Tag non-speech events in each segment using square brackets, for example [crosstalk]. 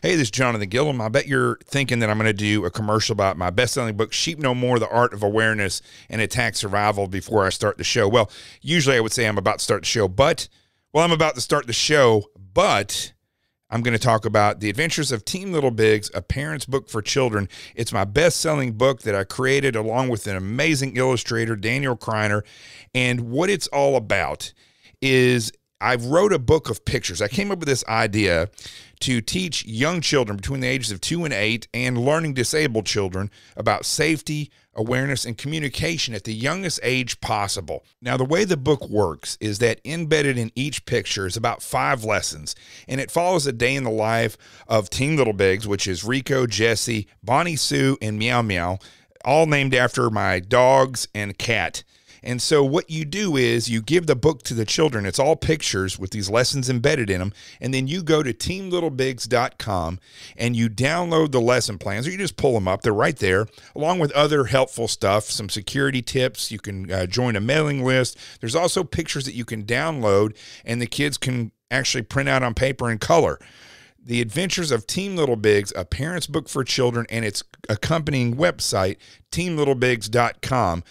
Hey, this is Jonathan Gilliam. I bet you're thinking that I'm going to do a commercial about my best selling book, Sheep No More The Art of Awareness and Attack Survival, before I start the show. Well, usually I would say I'm about to start the show, but, well, I'm about to start the show, but I'm going to talk about The Adventures of Team Little Bigs, a parent's book for children. It's my best selling book that I created along with an amazing illustrator, Daniel Kreiner. And what it's all about is I wrote a book of pictures. I came up with this idea to teach young children between the ages of two and eight and learning disabled children about safety, awareness, and communication at the youngest age possible. Now, the way the book works is that embedded in each picture is about five lessons, and it follows a day in the life of Team Little Bigs, which is Rico, Jesse, Bonnie Sue, and Meow Meow, all named after my dogs and cat. And so what you do is you give the book to the children. It's all pictures with these lessons embedded in them. And then you go to teamlittlebigs.com and you download the lesson plans or you just pull them up. They're right there along with other helpful stuff, some security tips. You can uh, join a mailing list. There's also pictures that you can download and the kids can actually print out on paper in color. The Adventures of Team Little Bigs, a parent's book for children, and its accompanying website, teamlittlebigs.com.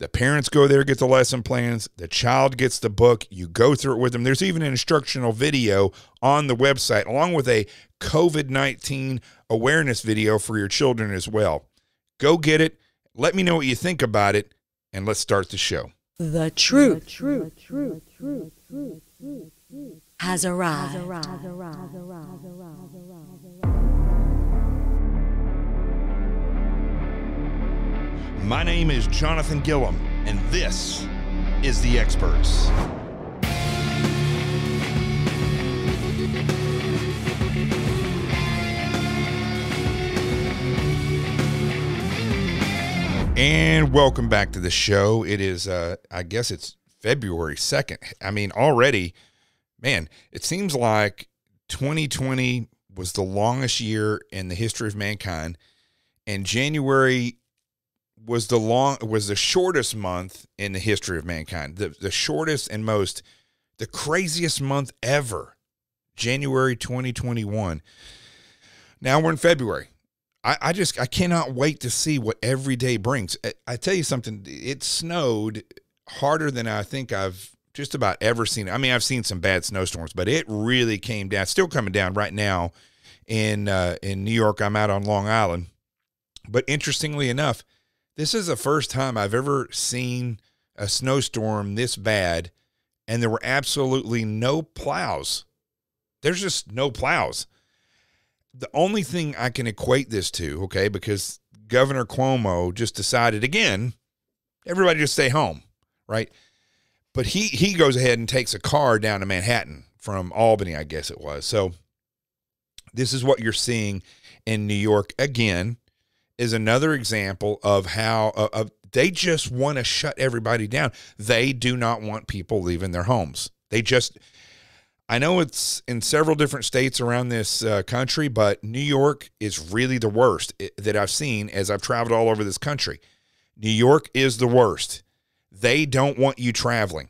The parents go there, get the lesson plans. The child gets the book. You go through it with them. There's even an instructional video on the website, along with a COVID 19 awareness video for your children as well. Go get it. Let me know what you think about it, and let's start the show. The truth, truth, truth, truth, truth, truth, has arrived. My name is Jonathan Gilliam, and this is The Experts. And welcome back to the show. It is, uh, I guess it's February 2nd. I mean, already, man, it seems like 2020 was the longest year in the history of mankind. And January was the long was the shortest month in the history of mankind. The the shortest and most the craziest month ever. January 2021. Now we're in February. I, I just I cannot wait to see what every day brings. I, I tell you something, it snowed harder than I think I've just about ever seen. I mean, I've seen some bad snowstorms, but it really came down. Still coming down right now in uh, in New York. I'm out on Long Island. But interestingly enough, this is the first time I've ever seen a snowstorm this bad, and there were absolutely no plows. There's just no plows. The only thing I can equate this to, okay, because Governor Cuomo just decided again, everybody just stay home, right? But he he goes ahead and takes a car down to Manhattan from Albany, I guess it was. So this is what you're seeing in New York again is another example of how uh, they just want to shut everybody down. They do not want people leaving their homes. They just I know it's in several different states around this uh, country, but New York is really the worst that I've seen as I've traveled all over this country. New York is the worst. They don't want you traveling.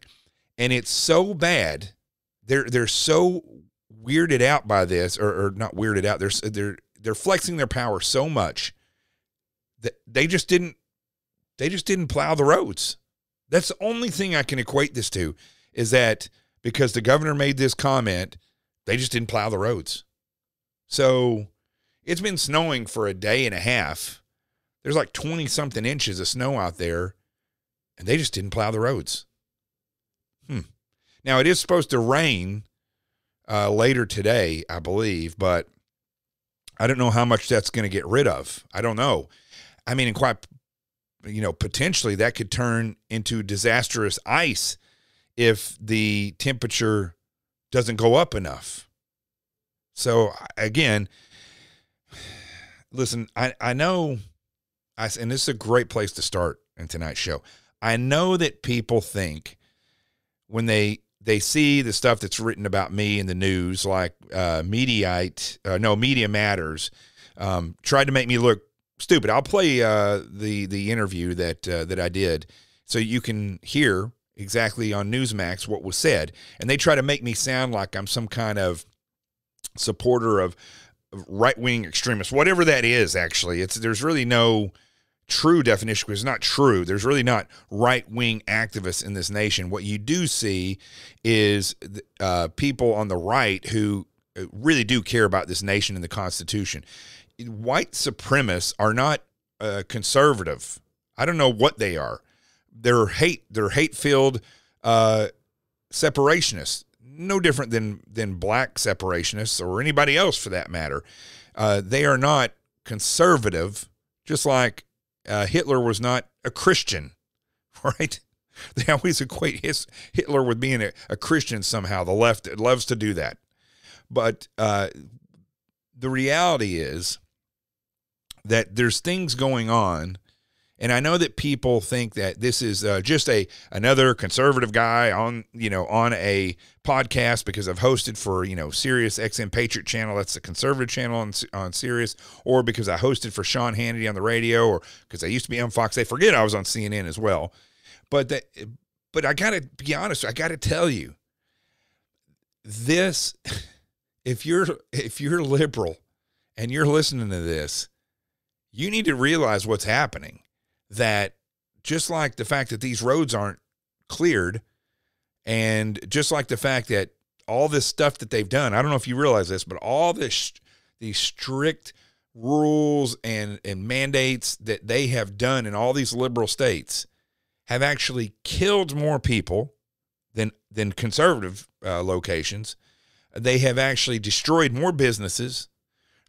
And it's so bad. They're they're so weirded out by this or, or not weirded out. They're they're they're flexing their power so much they just didn't they just didn't plow the roads. That's the only thing I can equate this to is that because the governor made this comment, they just didn't plow the roads. So it's been snowing for a day and a half. There's like 20 something inches of snow out there, and they just didn't plow the roads. Hmm. Now it is supposed to rain uh, later today, I believe, but I don't know how much that's going to get rid of. I don't know. I mean, and quite, you know, potentially that could turn into disastrous ice if the temperature doesn't go up enough. So again, listen, I, I know, I, and this is a great place to start in tonight's show. I know that people think when they they see the stuff that's written about me in the news, like uh, Mediaite, uh, no Media Matters, um, tried to make me look stupid. I'll play uh, the the interview that uh, that I did so you can hear exactly on Newsmax what was said. And they try to make me sound like I'm some kind of supporter of right wing extremists, whatever that is. Actually, it's there's really no true definition because it's not true. There's really not right wing activists in this nation. What you do see is uh, people on the right who uh, really do care about this nation and the Constitution. White supremacists are not uh, conservative. I don't know what they are. They're hate. They're hate filled uh, separationists. No different than than black separationists or anybody else for that matter. Uh, they are not conservative, just like uh, Hitler was not a Christian, [laughs] right? They always equate his, Hitler with being a, a, Christian somehow. The left loves to do that. But uh, the reality is that there's things going on and I know that people think that this is uh, just a another conservative guy on you know on a podcast because I've hosted for you know Sirius XM Patriot Channel. That's the conservative channel on on Sirius, or because I hosted for Sean Hannity on the radio, or because I used to be on Fox. They forget I was on CNN as well. But that, but I gotta be honest. I gotta tell you, this [laughs] if you're if you're liberal and you're listening to this, you need to realize what's happening that just like the fact that these roads aren't cleared, and just like the fact that all this stuff that they've done, I don't know if you realize this, but all this these strict rules and and mandates that they have done in all these liberal states have actually killed more people than than conservative uh, locations. They have actually destroyed more businesses.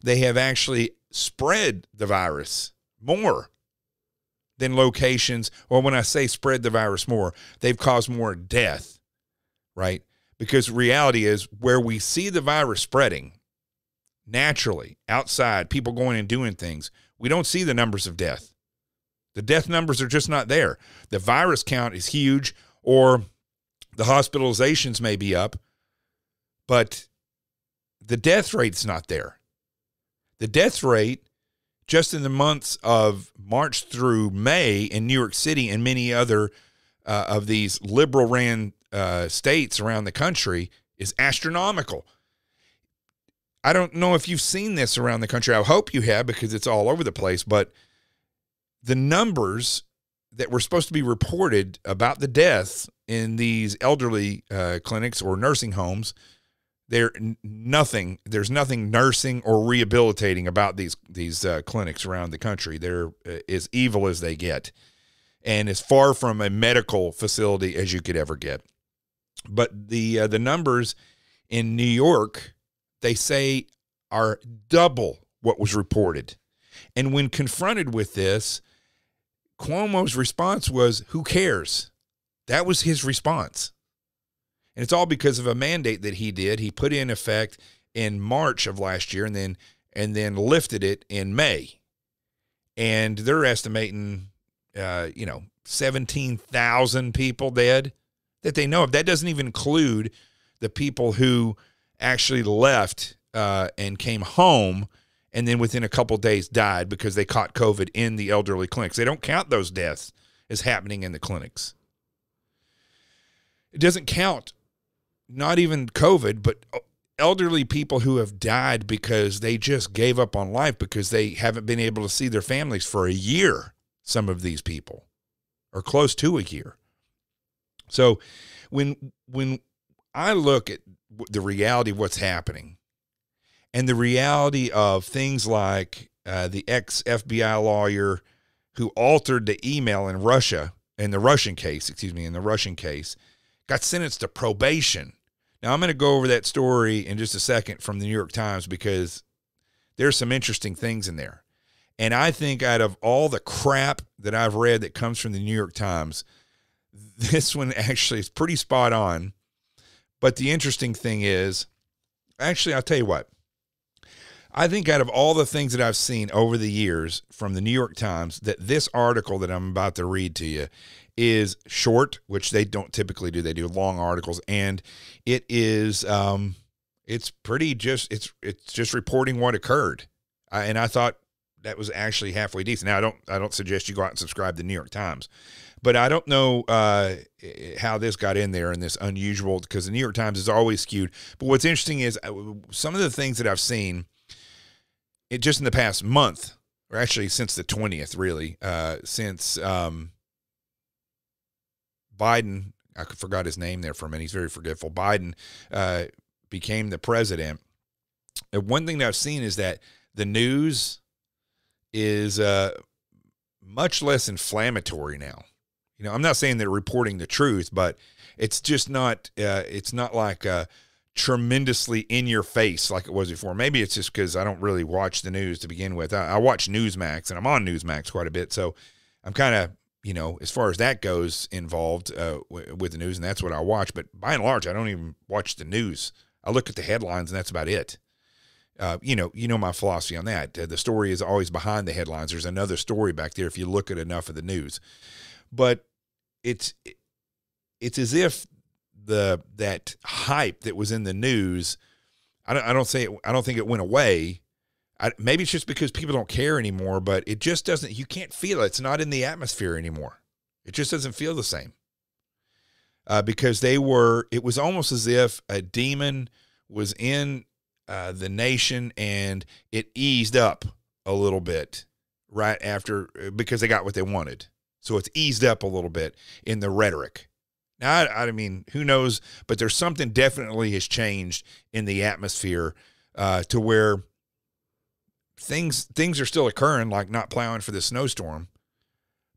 They have actually spread the virus more than locations. Well, when I say spread the virus more, they've caused more death, right? Because reality is where we see the virus spreading naturally outside, people going and doing things, we don't see the numbers of death. The death numbers are just not there. The virus count is huge, or the hospitalizations may be up, but the death rate's not there. The death rate just in the months of March through May in New York City and many other uh, of these liberal ran uh, states around the country is astronomical. I don't know if you've seen this around the country. I hope you have because it's all over the place. But the numbers that were supposed to be reported about the deaths in these elderly uh, clinics or nursing homes there nothing there's nothing nursing or rehabilitating about these these uh, clinics around the country. They're uh, as evil as they get and as far from a medical facility as you could ever get. But the uh, the numbers in New York they say are double what was reported. And when confronted with this Cuomo's response was who cares? That was his response and it's all because of a mandate that he did. He put in effect in March of last year and then and then lifted it in May. And they're estimating uh, you know, 17,000 people dead that they know of. That doesn't even include the people who actually left uh, and came home and then within a couple days died because they caught COVID in the elderly clinics. They don't count those deaths as happening in the clinics. It doesn't count not even COVID, but elderly people who have died because they just gave up on life because they haven't been able to see their families for a year. Some of these people, or close to a year. So, when when I look at the reality of what's happening, and the reality of things like uh, the ex FBI lawyer who altered the email in Russia in the Russian case, excuse me, in the Russian case, got sentenced to probation now, I'm going to go over that story in just a second from the New York Times because there's some interesting things in there. And I think out of all the crap that I've read that comes from the New York Times, this one actually is pretty spot on. But the interesting thing is, actually, I'll tell you what. I think out of all the things that I've seen over the years from the New York Times, that this article that I'm about to read to you is short, which they don't typically do. They do long articles, and it is um, it's pretty just it's it's just reporting what occurred. I, and I thought that was actually halfway decent. Now I don't I don't suggest you go out and subscribe to the New York Times, but I don't know uh, how this got in there and this unusual because the New York Times is always skewed. But what's interesting is uh, some of the things that I've seen it just in the past month, or actually since the twentieth, really, uh, since um, Biden, I forgot his name there for a minute. He's very forgetful. Biden uh, became the president. And one thing that I've seen is that the news is uh, much less inflammatory now. You know, I'm not saying they're reporting the truth, but it's just not. Uh, it's not like uh, tremendously in your face like it was before. Maybe it's just because I don't really watch the news to begin with. I, I watch Newsmax and I'm on Newsmax quite a bit, so I'm kind of you know as far as that goes involved uh, w- with the news, and that's what I watch. But by and large, I don't even watch the news. I look at the headlines, and that's about it. Uh, you know, you know my philosophy on that. Uh, the story is always behind the headlines. There's another story back there if you look at enough of the news. But it's it's as if the that hype that was in the news. I don't, I don't say it, I don't think it went away. I, maybe it's just because people don't care anymore, but it just doesn't. You can't feel it. It's not in the atmosphere anymore. It just doesn't feel the same. Uh, because they were, it was almost as if a demon was in uh, the nation and it eased up a little bit right after uh, because they got what they wanted. So it's eased up a little bit in the rhetoric. Now, I, I mean, who knows? But there's something definitely has changed in the atmosphere uh, to where things things are still occurring, like not plowing for the snowstorm,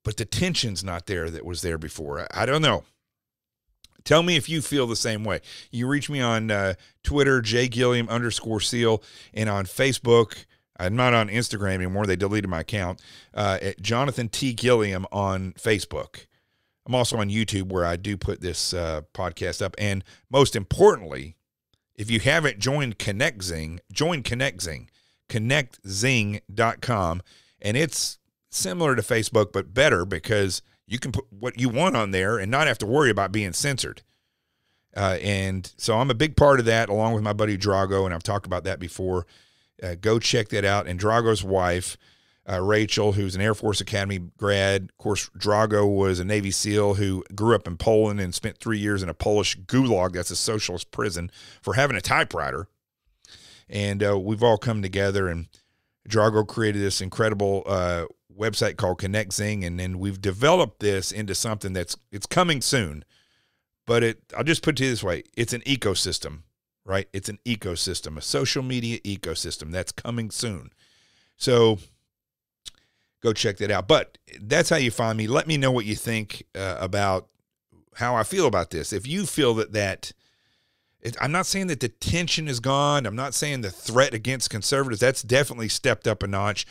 but the tension's not there that was there before. I, I don't know. Tell me if you feel the same way. You reach me on uh, Twitter, J Gilliam underscore seal, and on Facebook. I'm not on Instagram anymore. They deleted my account. Uh, at Jonathan T. Gilliam on Facebook. I'm also on YouTube where I do put this uh, podcast up. And most importantly, if you haven't joined ConnectZing, join ConnectZing, connectzing.com. And it's similar to Facebook, but better because you can put what you want on there and not have to worry about being censored. Uh, and so I'm a big part of that, along with my buddy Drago, and I've talked about that before. Uh, go check that out. And Drago's wife, uh, Rachel, who's an Air Force Academy grad. Of course, Drago was a Navy SEAL who grew up in Poland and spent three years in a Polish gulag, that's a socialist prison, for having a typewriter. And uh, we've all come together, and Drago created this incredible uh, website called Connect ConnectZing, and then we've developed this into something that's it's coming soon. But it, I'll just put it this way: it's an ecosystem, right? It's an ecosystem, a social media ecosystem that's coming soon. So go check that out. But that's how you find me. Let me know what you think uh, about how I feel about this. If you feel that that it, I'm not saying that the tension is gone. I'm not saying the threat against conservatives that's definitely stepped up a notch.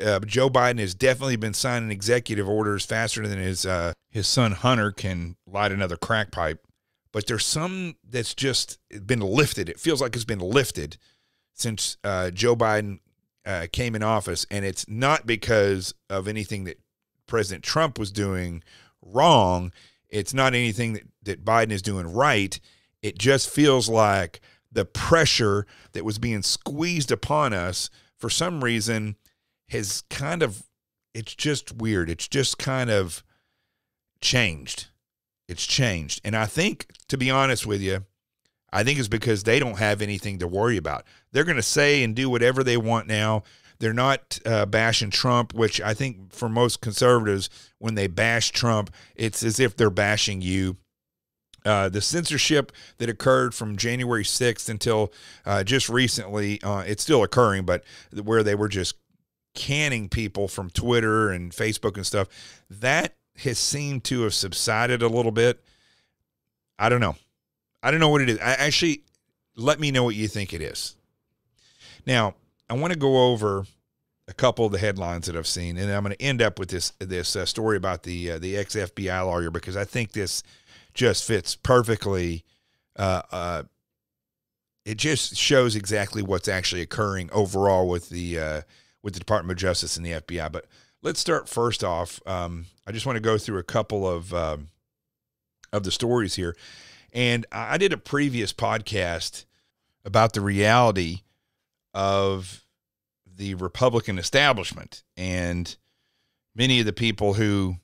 Uh, Joe Biden has definitely been signing executive orders faster than his uh, his son Hunter can light another crack pipe. But there's some that's just been lifted. It feels like it's been lifted since uh, Joe Biden uh, came in office, and it's not because of anything that President Trump was doing wrong. It's not anything that, that Biden is doing right. It just feels like the pressure that was being squeezed upon us for some reason has kind of, it's just weird. It's just kind of changed. It's changed. And I think, to be honest with you, I think it's because they don't have anything to worry about. They're going to say and do whatever they want now. They're not uh, bashing Trump, which I think for most conservatives, when they bash Trump, it's as if they're bashing you. Uh, the censorship that occurred from January 6th until uh, just recently, uh, it's still occurring, but where they were just canning people from Twitter and Facebook and stuff, that has seemed to have subsided a little bit. I don't know. I don't know what it is. I actually let me know what you think it is. Now, I want to go over a couple of the headlines that I've seen, and I'm going to end up with this this uh, story about the uh, the ex FBI lawyer because I think this just fits perfectly. Uh, uh, it just shows exactly what's actually occurring overall with the uh, with the Department of Justice and the FBI. But let's start first off. Um, I just want to go through a couple of um, of the stories here. And I did a previous podcast about the reality of the Republican establishment and many of the people who,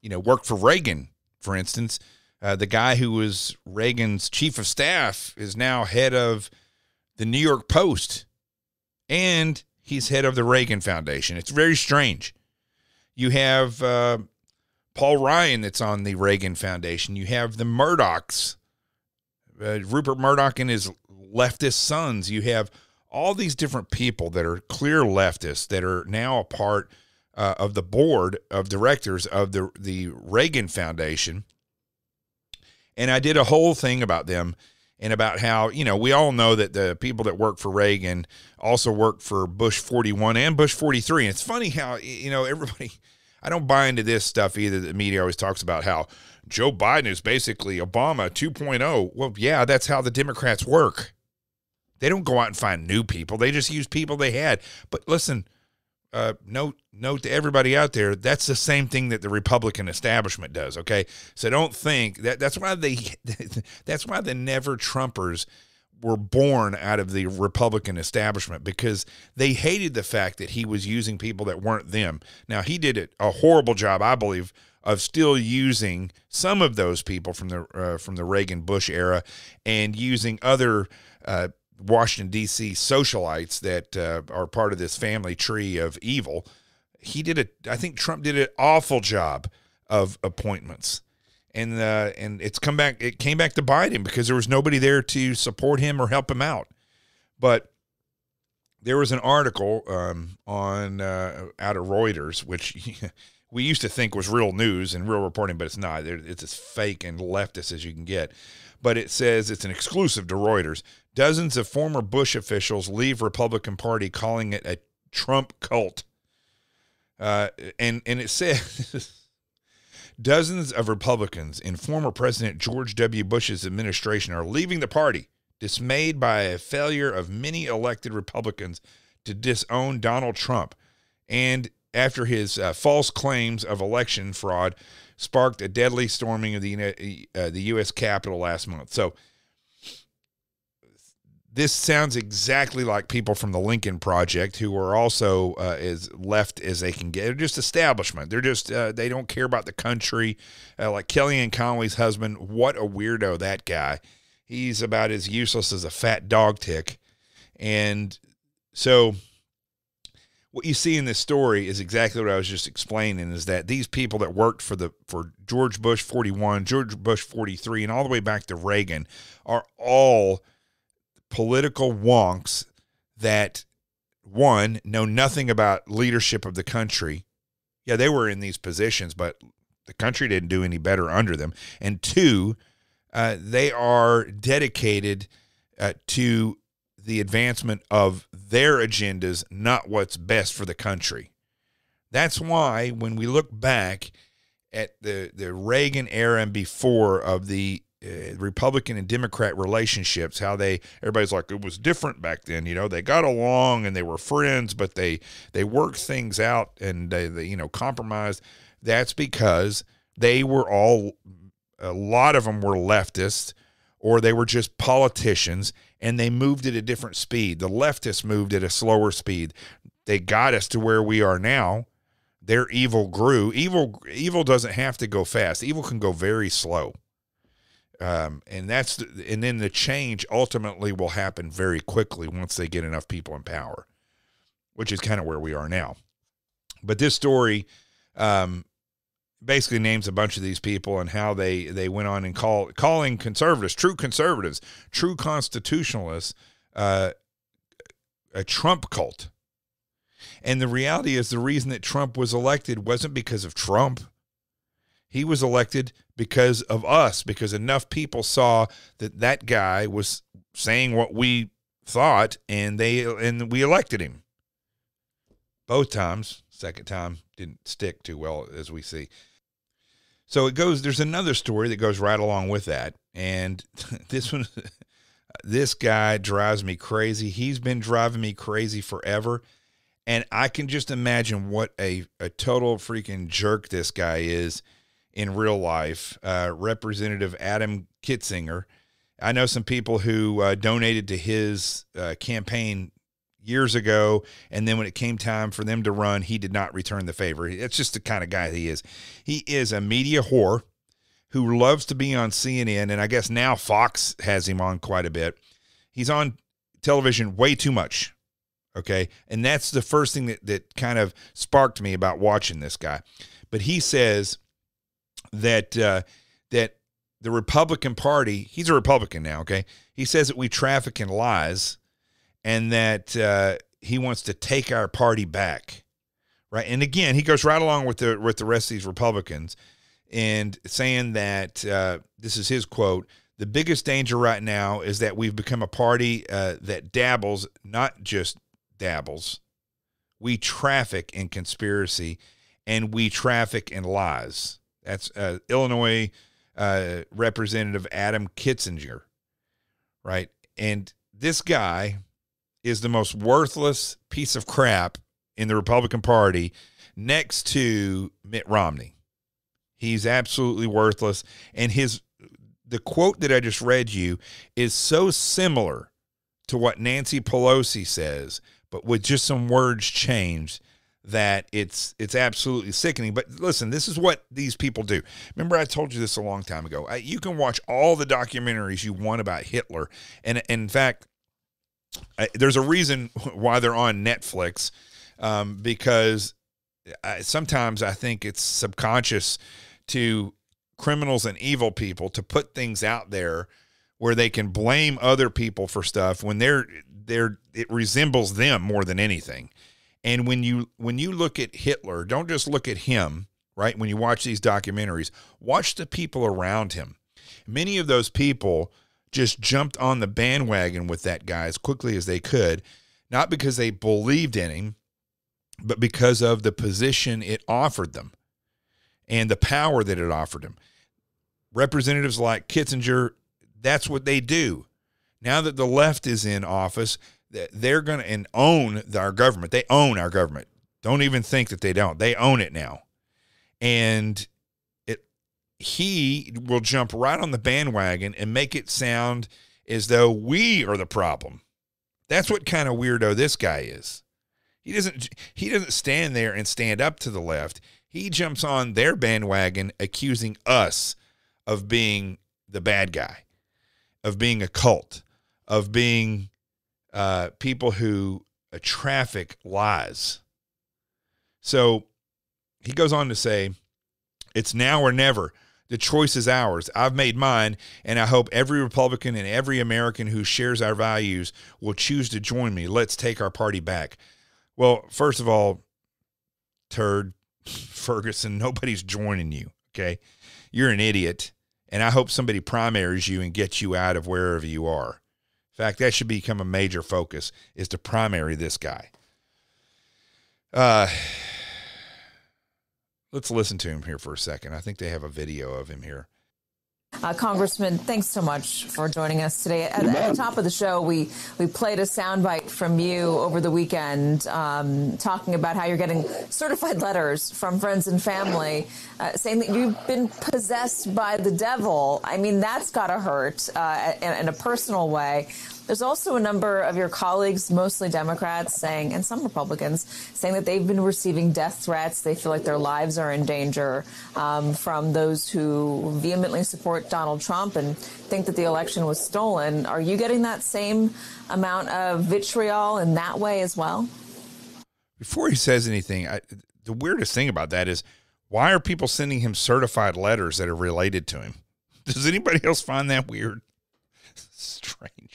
you know, worked for Reagan, for instance. Uh, the guy who was Reagan's chief of staff is now head of the New York Post. and he's head of the Reagan Foundation. It's very strange. You have uh, Paul Ryan that's on the Reagan Foundation. You have the Murdochs, uh, Rupert Murdoch and his leftist sons. You have all these different people that are clear leftists that are now a part uh, of the board of directors of the the Reagan Foundation. And I did a whole thing about them and about how, you know, we all know that the people that work for Reagan also work for Bush 41 and Bush 43. And it's funny how, you know, everybody, [laughs] I don't buy into this stuff either. The media always talks about how Joe Biden is basically Obama 2.0. Well, yeah, that's how the Democrats work. They don't go out and find new people. They just use people they had. But listen, uh, note note to everybody out there that's the same thing that the Republican establishment does. Okay, so don't think that that's why they [laughs] that's why the never Trumpers were born out of the Republican establishment because they hated the fact that he was using people that weren't them. Now he did it a horrible job, I believe, of still using some of those people from the uh, from the Reagan Bush era and using other. Uh, Washington D.C. socialites that uh, are part of this family tree of evil. He did it. I think Trump did an awful job of appointments, and uh, and it's come back. It came back to him because there was nobody there to support him or help him out. But there was an article um, on uh, out of Reuters, which [laughs] we used to think was real news and real reporting, but it's not. It's as fake and leftist as you can get. But it says it's an exclusive to Reuters. Dozens of former Bush officials leave Republican Party, calling it a Trump cult. Uh, and and it [laughs] says dozens of Republicans in former President George W. Bush's administration are leaving the party, dismayed by a failure of many elected Republicans to disown Donald Trump, and after his uh, false claims of election fraud sparked a deadly storming of the uh, the U.S. Capitol last month. So this sounds exactly like people from the Lincoln Project who are also uh, as left as they can get. They're just establishment. They're just uh, they don't care about the country. Uh, like Kellyanne Conway's husband, what a weirdo that guy. He's about as useless as a fat dog tick. And so what you see in this story is exactly what I was just explaining is that these people that worked for the for George Bush 41, George Bush 43 and all the way back to Reagan are all political wonks that one know nothing about leadership of the country. Yeah, they were in these positions, but the country didn't do any better under them. And two, uh, they are dedicated uh, to the advancement of their agendas, not what's best for the country. That's why when we look back at the, the Reagan era and before of the uh, Republican and Democrat relationships, how they everybody's like it was different back then. You know, they got along and they were friends, but they they worked things out and they, they you know compromised. That's because they were all a lot of them were leftists or they were just politicians and they moved at a different speed. The leftists moved at a slower speed. They got us to where we are now. Their evil grew. Evil evil doesn't have to go fast. Evil can go very slow. Um, and that's the, and then the change ultimately will happen very quickly once they get enough people in power, which is kind of where we are now. But this story um, basically names a bunch of these people and how they they went on and call calling conservatives, true conservatives, true constitutionalists, uh, a Trump cult. And the reality is, the reason that Trump was elected wasn't because of Trump. He was elected because of us, because enough people saw that that guy was saying what we thought, and they and we elected him. Both times, second time didn't stick too well, as we see. So it goes. There's another story that goes right along with that, and [laughs] this one, [laughs] this guy drives me crazy. He's been driving me crazy forever. And I can just imagine what a, a total freaking jerk this guy is in real life. Uh, Representative Adam Kinzinger. I know some people who uh, donated to his uh, campaign years ago, and then when it came time for them to run, he did not return the favor. It's just the kind of guy he is. He is a media whore who loves to be on CNN, and I guess now Fox has him on quite a bit. He's on television way too much. Okay. And that's the first thing that, that kind of sparked me about watching this guy. But he says that, uh, that the Republican Party, he's a Republican now. Okay. He says that we traffic in lies and that uh, he wants to take our party back. Right. And again, he goes right along with the, with the rest of these Republicans and saying that uh, this is his quote the biggest danger right now is that we've become a party uh, that dabbles, not just dabbles, we traffic in conspiracy and we traffic in lies. That's uh, Illinois uh, Representative Adam Kinzinger, right? And this guy is the most worthless piece of crap in the Republican Party next to Mitt Romney. He's absolutely worthless. And his the quote that I just read you is so similar to what Nancy Pelosi says, but with just some words changed that it's it's absolutely sickening. But listen, this is what these people do. Remember, I told you this a long time ago. I, you can watch all the documentaries you want about Hitler, and, and in fact, I, there's a reason [laughs] why they're on Netflix um, because I, sometimes I think it's subconscious to criminals and evil people to put things out there where they can blame other people for stuff when they're they're it resembles them more than anything. And when you when you look at Hitler, don't just look at him, right? When you watch these documentaries, watch the people around him. Many of those people just jumped on the bandwagon with that guy as quickly as they could, not because they believed in him, but because of the position it offered them and the power that it offered them. Representatives like Kinzinger, that's what they do. Now that the left is in office, they're going to own our government. They own our government. Don't even think that they don't. They own it now. And he will jump right on the bandwagon and make it sound as though we are the problem. That's what kind of weirdo this guy is. He doesn't he doesn't stand there and stand up to the left. He jumps on their bandwagon accusing us of being the bad guy, of being a cult, of being uh, people who uh, traffic lies. So he goes on to say, It's now or never. The choice is ours. I've made mine, and I hope every Republican and every American who shares our values will choose to join me. Let's take our party back. Well, first of all, turd, [laughs] Ferguson, nobody's joining you. Okay. You're an idiot and I hope somebody primaries you and gets you out of wherever you are. In fact, that should become a major focus is to primary this guy. Uh, let's listen to him here for a second. I think they have a video of him here. Uh, Congressman, thanks so much for joining us today. At, at, the top of the show, we we played a soundbite from you over the weekend, um, talking about how you're getting certified letters from friends and family, uh, saying that you've been possessed by the devil. I mean, that's got to hurt uh, in, in a personal way. There's also a number of your colleagues, mostly Democrats, saying, and some Republicans, saying that they've been receiving death threats. They feel like their lives are in danger um, from those who vehemently support Donald Trump and think that the election was stolen. Are you getting that same amount of vitriol in that way as well? Before he says anything, I, the weirdest thing about that is why are people sending him certified letters that are related to him? [laughs] Does anybody else find that weird? [laughs] Strange.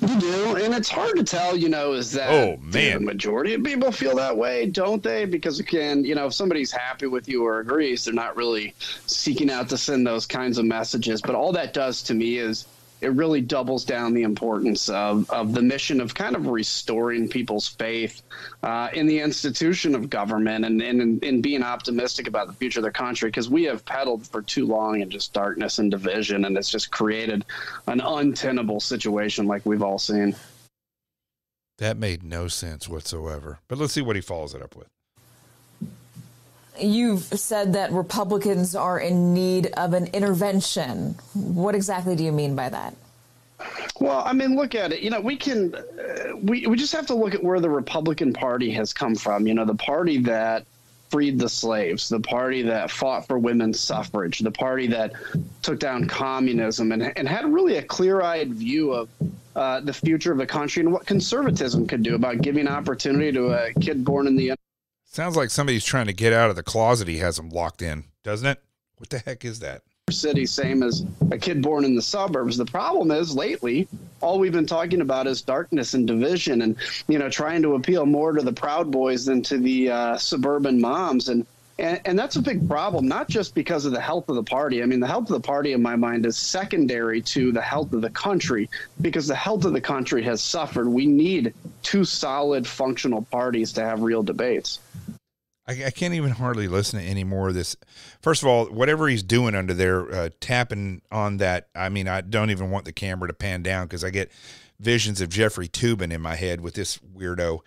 You do, and it's hard to tell. You know, is that oh man, the majority of people feel that way, don't they? Because again, you know, if somebody's happy with you or agrees, they're not really seeking out to send those kinds of messages. But all that does to me is it really doubles down the importance of, of the mission of kind of restoring people's faith uh, in the institution of government and, and in, being optimistic about the future of their country because we have peddled for too long in just darkness and division and it's just created an untenable situation like we've all seen. That made no sense whatsoever. But let's see what he follows it up with. You've said that Republicans are in need of an intervention. What exactly do you mean by that? Well, I mean, look at it. You know, we can, uh, we, we just have to look at where the Republican Party has come from. You know, the party that freed the slaves, the party that fought for women's suffrage, the party that took down communism, and, and had really a clear eyed view of uh, the future of the country and what conservatism could do about giving opportunity to a kid born in the. Sounds like somebody's trying to get out of the closet he has them locked in, doesn't it? What the heck is that? city, same as a kid born in the suburbs. The problem is lately, all we've been talking about is darkness and division, and you know, trying to appeal more to the Proud Boys than to the uh, suburban moms, and, and and that's a big problem. Not just because of the health of the party. I mean, the health of the party, in my mind, is secondary to the health of the country, because the health of the country has suffered. We need two solid, functional parties to have real debates. I, I, can't even hardly listen to any more of this. First of all, whatever he's doing under there, uh, tapping on that. I mean, I don't even want the camera to pan down because I get visions of Jeffrey Toobin in my head with this weirdo.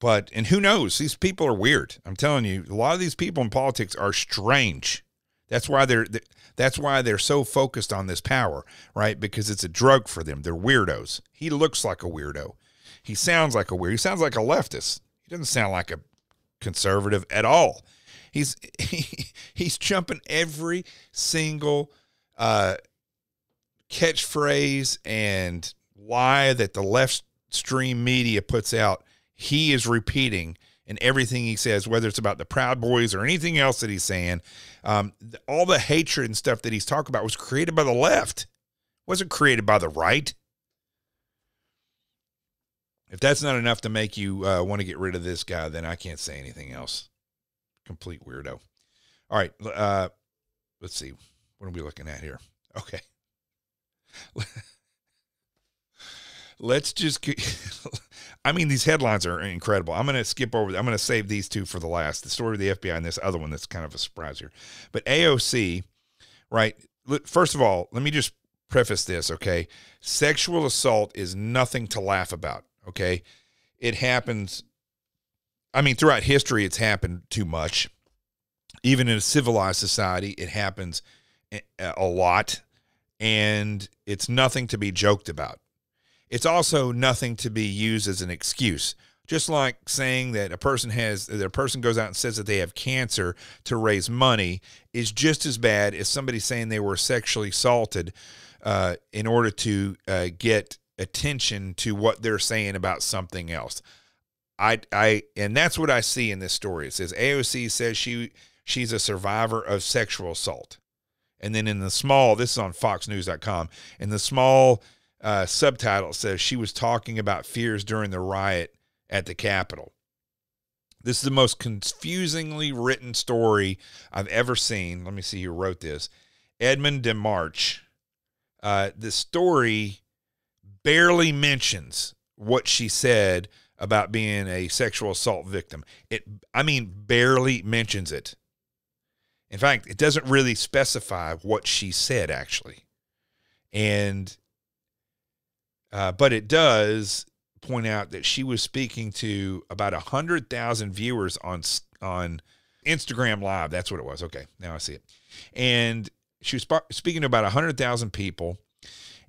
But and who knows? These people are weird. I'm telling you, a lot of these people in politics are strange. That's why they're that's why they're so focused on this power, right? Because it's a drug for them. They're weirdos. He looks like a weirdo. He sounds like a weirdo. He sounds like a leftist. He doesn't sound like a conservative at all. He's he, [laughs] he's jumping every single uh, catchphrase and lie that the left stream media puts out. He is repeating in everything he says, whether it's about the Proud Boys or anything else that he's saying. Um, all the hatred and stuff that he's talking about was created by the left, wasn't created by the right. If that's not enough to make you uh, want to get rid of this guy, then I can't say anything else. Complete weirdo. All right. Uh, let's see. What are we looking at here? Okay. [laughs] let's just. [laughs] I mean, these headlines are incredible. I'm going to skip over. I'm going to save these two for the last. The story of the FBI and this other one that's kind of a surprise here. But AOC, right? First of all, let me just preface this, okay? Sexual assault is nothing to laugh about. Okay. It happens. I mean, throughout history, it's happened too much. Even in a civilized society, it happens a lot. And it's nothing to be joked about. It's also nothing to be used as an excuse. Just like saying that a person has that a person goes out and says that they have cancer to raise money is just as bad as somebody saying they were sexually assaulted uh, in order to uh, get attention to what they're saying about something else. I I and that's what I see in this story. It says AOC says she she's a survivor of sexual assault. And then in the small, this is on foxnews.com, in the small uh, subtitle says she was talking about fears during the riot at the Capitol. This is the most confusingly written story I've ever seen. Let me see who wrote this. Edmund DeMarche. Uh, the story barely mentions what she said about being a sexual assault victim. It, I mean, barely mentions it. In fact, it doesn't really specify what she said actually, and uh, but it does point out that she was speaking to about a hundred thousand viewers on on Instagram Live. That's what it was. Okay, now I see it, and she was speaking to about a hundred thousand people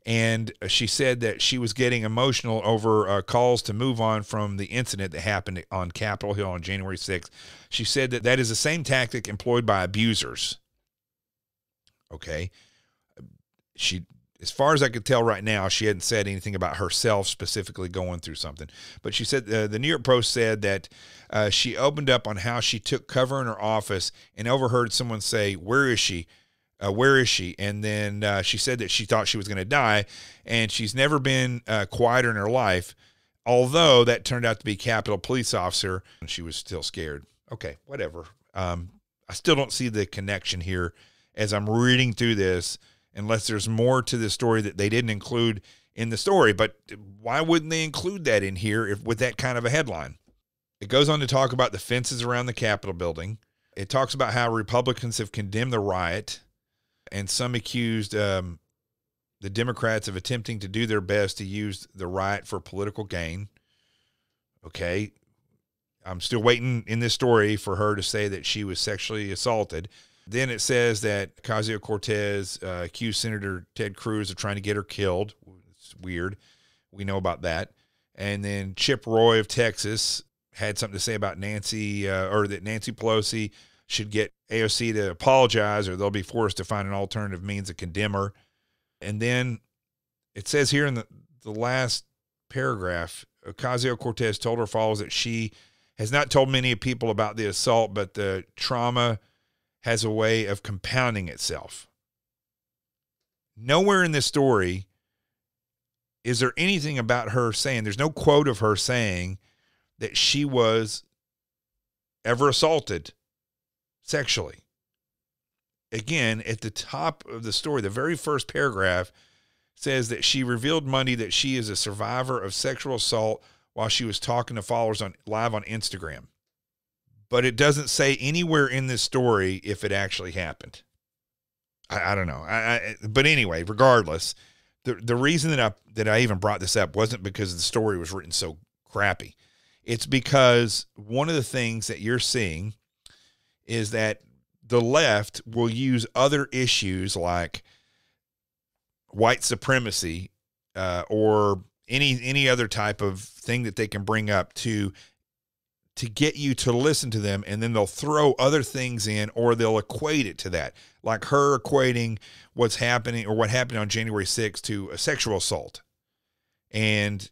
and she said that she was getting emotional over uh, calls to move on from the incident that happened on Capitol Hill on January 6th. She said that that is the same tactic employed by abusers. Okay. She, as far as I could tell right now, she hadn't said anything about herself specifically going through something. But she said uh, the New York Post said that uh, she opened up on how she took cover in her office and overheard someone say, Where is she? uh, where is she? And then uh, she said that she thought she was going to die, and she's never been uh, quieter in her life. Although that turned out to be Capitol police officer, and she was still scared. Okay, whatever. Um, I still don't see the connection here as I'm reading through this, unless there's more to the story that they didn't include in the story. But why wouldn't they include that in here if with that kind of a headline? It goes on to talk about the fences around the Capitol building. It talks about how Republicans have condemned the riot and some accused um, the Democrats of attempting to do their best to use the riot for political gain. Okay. I'm still waiting in this story for her to say that she was sexually assaulted. Then it says that Ocasio Cortez uh, accused Senator Ted Cruz of trying to get her killed. It's weird. We know about that. And then Chip Roy of Texas had something to say about Nancy uh, or that Nancy Pelosi should get AOC to apologize or they'll be forced to find an alternative means to condemn her. And then it says here in the, the last paragraph, Ocasio Cortez told her followers that she has not told many people about the assault, but the trauma has a way of compounding itself. Nowhere in this story is there anything about her saying, there's no quote of her saying that she was ever assaulted sexually. Again, at the top of the story, the very first paragraph says that she revealed Monday that she is a survivor of sexual assault while she was talking to followers on live on Instagram. But it doesn't say anywhere in this story if it actually happened. I, I don't know. I, I, but anyway, regardless, the the reason that I that I even brought this up wasn't because the story was written so crappy. It's because one of the things that you're seeing is that the left will use other issues like white supremacy uh, or any any other type of thing that they can bring up to to get you to listen to them and then they'll throw other things in or they'll equate it to that. Like her equating what's happening or what happened on January 6th to a sexual assault. And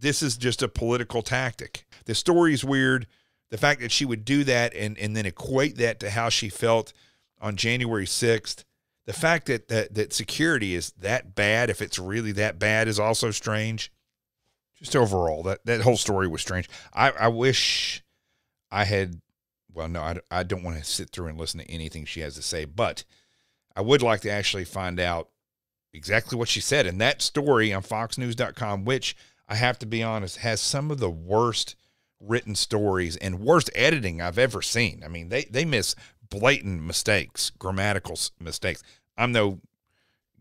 this is just a political tactic. The story is weird. The fact that she would do that and and then equate that to how she felt on January 6th the fact that, that that security is that bad if it's really that bad is also strange just overall that that whole story was strange. I i wish i had well no i, I don't want to sit through and listen to anything she has to say but i would like to actually find out exactly what she said. And that story on foxnews.com which i have to be honest has some of the worst written stories and worst editing i've ever seen. I mean they they miss blatant mistakes, grammatical mistakes. I'm no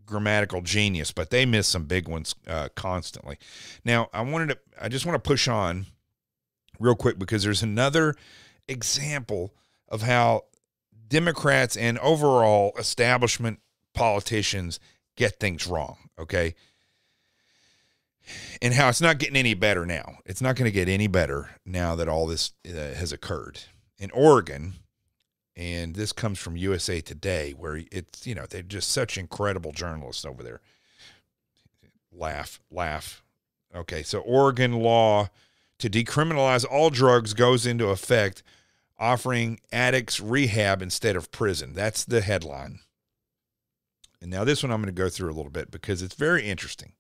grammatical genius, but they miss some big ones uh, constantly. Now, I wanted to, I just want to push on real quick because there's another example of how Democrats and overall establishment politicians get things wrong. Okay. And how it's not getting any better now. It's not going to get any better now that all this uh, has occurred. In Oregon, and this comes from USA Today, where it's you know they're just such incredible journalists over there. Laugh, laugh. Okay, so Oregon law to decriminalize all drugs goes into effect, offering addicts rehab instead of prison. That's the headline. And now this one I'm going to go through a little bit because it's very interesting.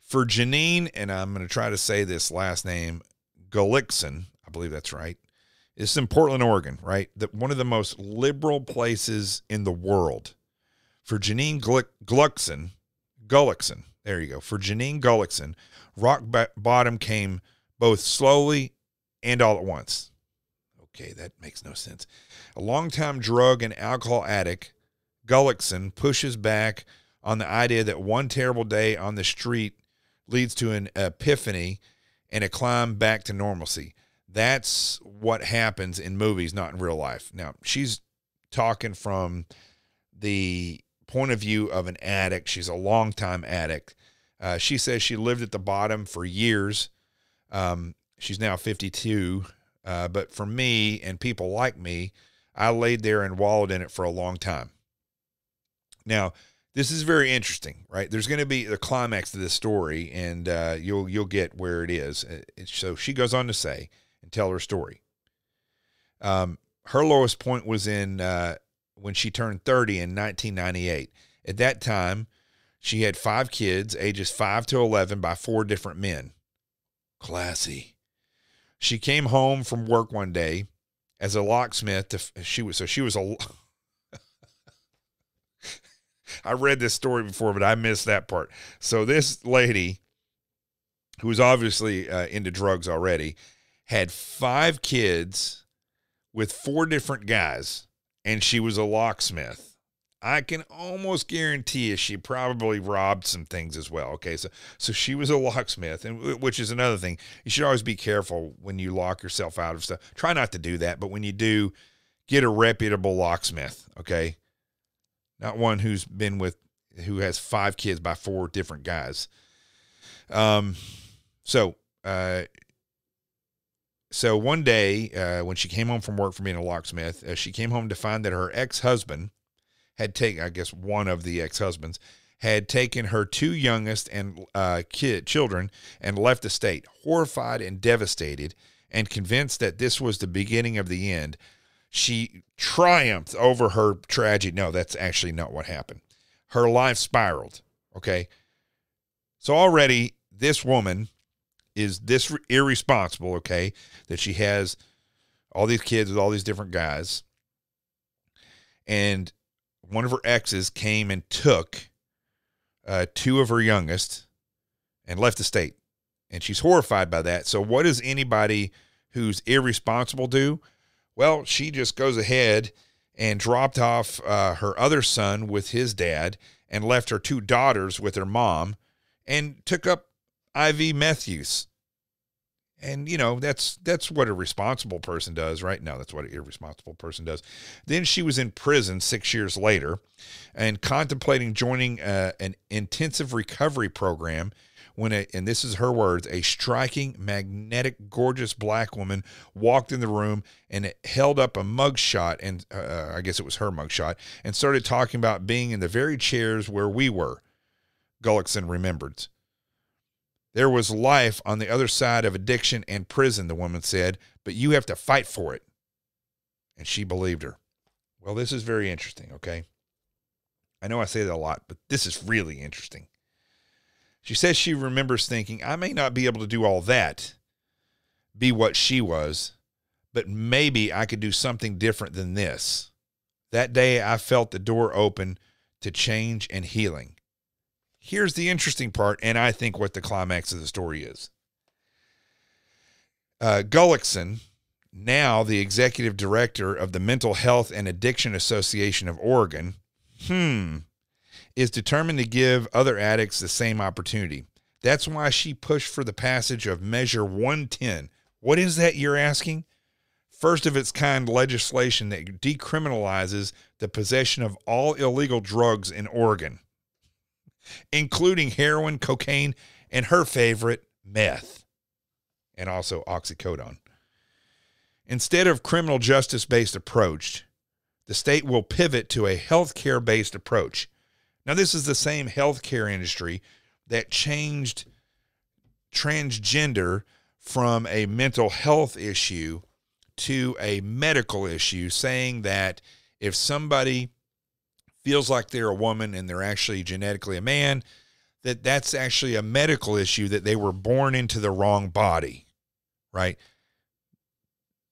For Janine, and I'm going to try to say this last name, Gullickson, I believe that's right. Is in Portland, Oregon, right? That one of the most liberal places in the world. For Janine Gluckson, Gullickson, there you go. For Janine Gullickson, rock bottom came both slowly and all at once. Okay, that makes no sense. A longtime drug and alcohol addict, Gullickson pushes back on the idea that one terrible day on the street leads to an epiphany and a climb back to normalcy. That's what happens in movies, not in real life. Now, she's talking from the point of view of an addict. She's a longtime addict. Uh, she says she lived at the bottom for years. Um, she's now 52. Uh, but for me and people like me, I laid there and wallowed in it for a long time. Now, this is very interesting, right? There's going to be the climax to this story, and uh, you'll you'll get where it is. Uh, so she goes on to say, and tell her story. Um, her lowest point was in uh, when she turned 30 in 1998. At that time, she had five kids, ages 5 to 11, by four different men. Classy. She came home from work one day as a locksmith. To, she was so she was a. [laughs] I read this story before, but I missed that part. So this lady, who was obviously uh, into drugs already, had five kids with four different guys, and she was a locksmith. I can almost guarantee you she probably robbed some things as well. Okay, so so she was a locksmith, and which is another thing. You should always be careful when you lock yourself out of stuff. Try not to do that, but when you do, get a reputable locksmith. Okay, not one who's been with who has five kids by four different guys. Um, so uh, so one day uh, when she came home from work from being a locksmith, uh, she came home to find that her ex husband had taken, I guess, one of the ex husbands had taken her two youngest and uh, kid children and left the state, horrified and devastated, and convinced that this was the beginning of the end. She triumphed over her tragedy. No, that's actually not what happened. Her life spiraled. Okay. So already this woman is this irresponsible, okay, that she has all these kids with all these different guys. And one of her exes came and took uh, two of her youngest and left the state. And she's horrified by that. So, what does anybody who's irresponsible do? Well, she just goes ahead and dropped off uh, her other son with his dad and left her two daughters with her mom and took up IV meth use. And you know that's that's what a responsible person does, right? No, that's what an irresponsible person does. Then she was in prison six years later, and contemplating joining uh, an intensive recovery program when a, and this is her words, a striking, magnetic, gorgeous black woman walked in the room and held up a mugshot, and uh, I guess it was her mugshot, and started talking about being in the very chairs where we were. Gullickson remembered. There was life on the other side of addiction and prison, the woman said, but you have to fight for it. And she believed her. Well, this is very interesting, okay? I know I say that a lot, but this is really interesting. She says she remembers thinking, I may not be able to do all that, be what she was, but maybe I could do something different than this. That day, I felt the door open to change and healing. Here's the interesting part, and I think what the climax of the story is. Uh, Gullickson, now the executive director of the Mental Health and Addiction Association of Oregon, hmm, is determined to give other addicts the same opportunity. That's why she pushed for the passage of Measure 110. What is that, you're asking? First of its kind legislation that decriminalizes the possession of all illegal drugs in Oregon including heroin, cocaine, and her favorite, meth, and also oxycodone. Instead of criminal justice based approach, the state will pivot to a healthcare based approach. Now, this is the same healthcare industry that changed transgender from a mental health issue to a medical issue, saying that if somebody feels like they're a woman and they're actually genetically a man, that that's actually a medical issue that they were born into the wrong body, right?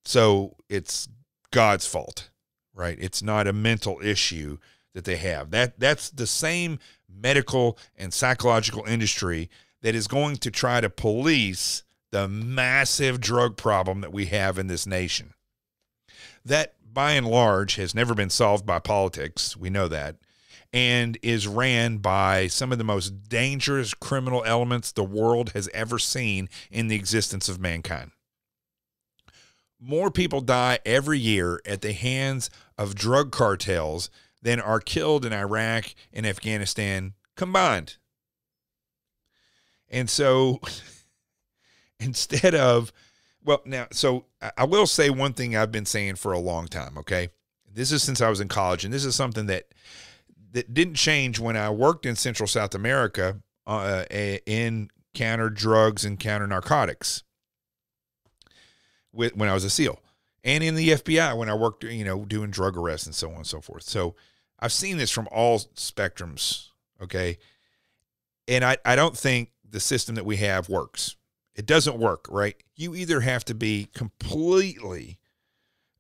So it's God's fault, right? It's not a mental issue that they have. That that's the same medical and psychological industry that is going to try to police the massive drug problem that we have in this nation. That by and large, has never been solved by politics. We know that. And is ran by some of the most dangerous criminal elements the world has ever seen in the existence of mankind. More people die every year at the hands of drug cartels than are killed in Iraq and Afghanistan combined. And so [laughs] instead of well, now, so I will say one thing I've been saying for a long time. Okay, this is since I was in college, and this is something that that didn't change when I worked in Central South America uh, in counter drugs and counter narcotics. With when I was a SEAL, and in the FBI when I worked, you know, doing drug arrests and so on and so forth. So I've seen this from all spectrums. Okay, and I I don't think the system that we have works. It doesn't work, right? You either have to be completely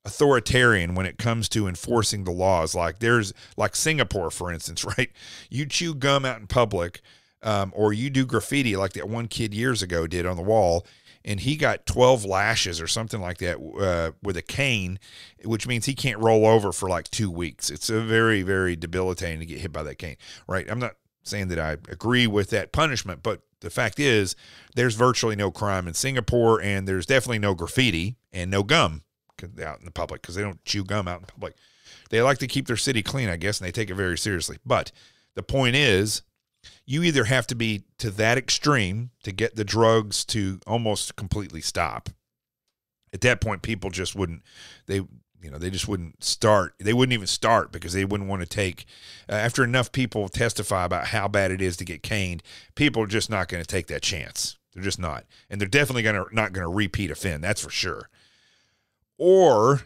authoritarian when it comes to enforcing the laws. Like there's like Singapore, for instance, [laughs] right? You chew gum out in public, um, or you do graffiti like that one kid years ago did on the wall, and he got 12 lashes or something like that uh, with a cane, which means he can't roll over for like two weeks. It's a very, very debilitating to get hit by that cane, right? I'm not saying that I agree with that punishment, but the fact is, there's virtually no crime in Singapore, and there's definitely no graffiti and no gum out in the public because they don't chew gum out in public. They like to keep their city clean, I guess, and they take it very seriously. But the point is, you either have to be to that extreme to get the drugs to almost completely stop, At that point, people just wouldn't they you know they just wouldn't start. They wouldn't even start because they wouldn't want to take uh, after enough people testify about how bad it is to get caned. People are just not going to take that chance. They're just not, and they're definitely going to not going to repeat offend. That's for sure. Or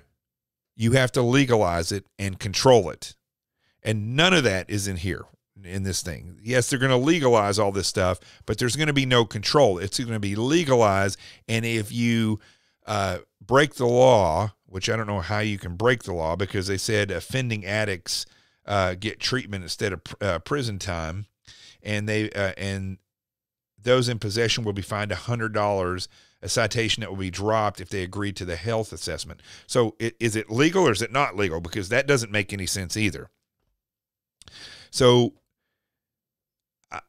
you have to legalize it and control it. And none of that is in here in this thing. Yes, they're going to legalize all this stuff, but there's going to be no control. It's going to be legalized. And if you uh, break the law, which I don't know how you can break the law because they said offending addicts uh, get treatment instead of uh, prison time, and they uh, and those in possession will be fined hundred dollars a citation that will be dropped if they agree to the health assessment. So it, is it legal or is it not legal? Because that doesn't make any sense either. So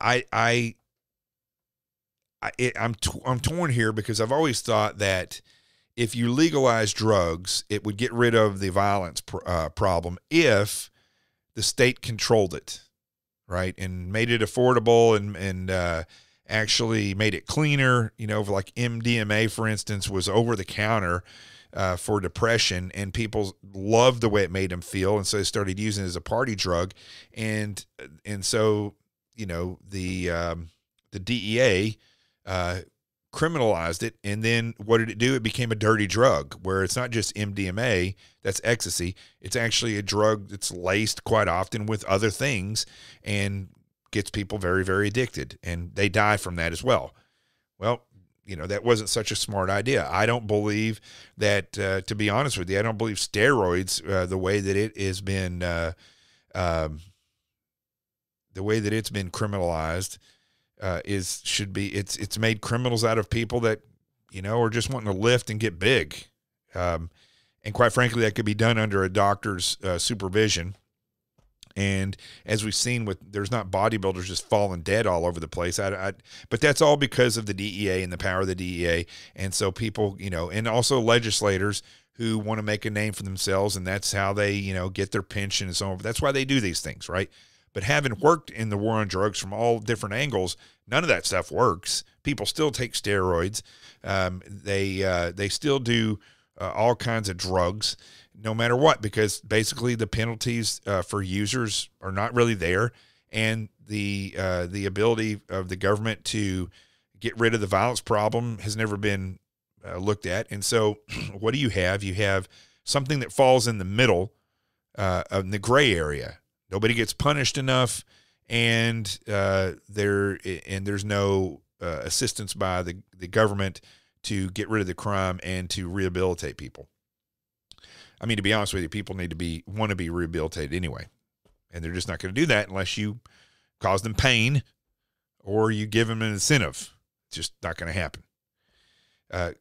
I I I it, I'm t- I'm torn here because I've always thought that if you legalize drugs, it would get rid of the violence pr- uh, problem if the state controlled it, right, and made it affordable and and uh, actually made it cleaner. You know, like MDMA, for instance, was over the counter uh, for depression, and people loved the way it made them feel, and so they started using it as a party drug, and and so you know the um, the DEA uh, criminalized it, and then what did it do? It became a dirty drug, where it's not just MDMA that's ecstasy; it's actually a drug that's laced quite often with other things, and gets people very, very addicted, and they die from that as well. Well, you know that wasn't such a smart idea. I don't believe that. Uh, to be honest with you, I don't believe steroids uh, the way that it has been, uh, um, the way that it's been criminalized, uh, is should be. It's it's made criminals out of people that you know are just wanting to lift and get big, um, and quite frankly, that could be done under a doctor's uh, supervision. And as we've seen with, there's not bodybuilders just falling dead all over the place. I, I, but that's all because of the DEA and the power of the DEA. And so people, you know, and also legislators who want to make a name for themselves, and that's how they, you know, get their pension and so on. That's why they do these things, right? But having worked in the war on drugs from all different angles, none of that stuff works. People still take steroids. Um, they uh, they still do uh, all kinds of drugs no matter what, because basically the penalties uh, for users are not really there, and the uh, the ability of the government to get rid of the violence problem has never been uh, looked at. And so, [clears throat] what do you have? You have something that falls in the middle uh, of the gray area. Nobody gets punished enough, and uh, there and there's no uh, assistance by the the government to get rid of the crime and to rehabilitate people. I mean, to be honest with you, people need to be want to be rehabilitated anyway, and they're just not going to do that unless you cause them pain or you give them an incentive. It's just not going to happen. Uh,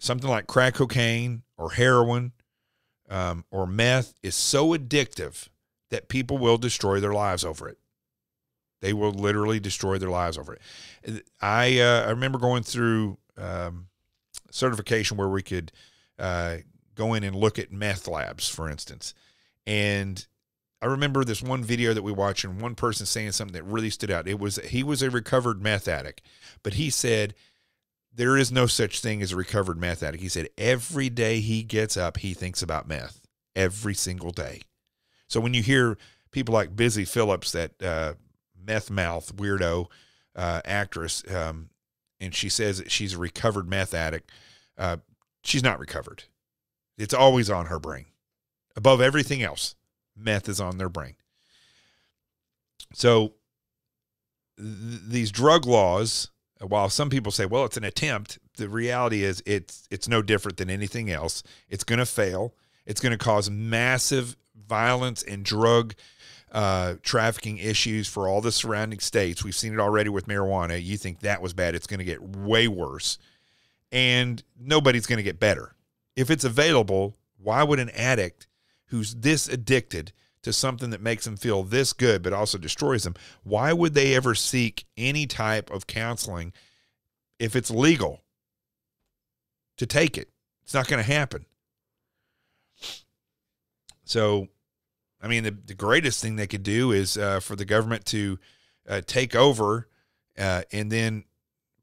something like crack cocaine or heroin um, or meth is so addictive that people will destroy their lives over it. They will literally destroy their lives over it. I uh, I remember going through um, certification where we could uh, go in and look at meth labs, for instance. And I remember this one video that we watched and one person saying something that really stood out. It was he was a recovered meth addict, but he said there is no such thing as a recovered meth addict. He said every day he gets up, he thinks about meth every single day. So when you hear people like Busy Philipps, that uh, meth mouth weirdo uh, actress, um, and she says that she's a recovered meth addict, uh, she's not recovered. It's always on her brain. Above everything else, meth is on their brain. So th- these drug laws, while some people say, well, it's an attempt, the reality is it's it's no different than anything else. It's going to fail. It's going to cause massive violence and drug uh, trafficking issues for all the surrounding states. We've seen it already with marijuana. You think that was bad? It's going to get way worse, and nobody's going to get better if it's available, why would an addict who's this addicted to something that makes them feel this good but also destroys them, why would they ever seek any type of counseling if it's legal to take it? It's not going to happen. So, I mean, the, the greatest thing they could do is uh, for the government to uh, take over uh, and then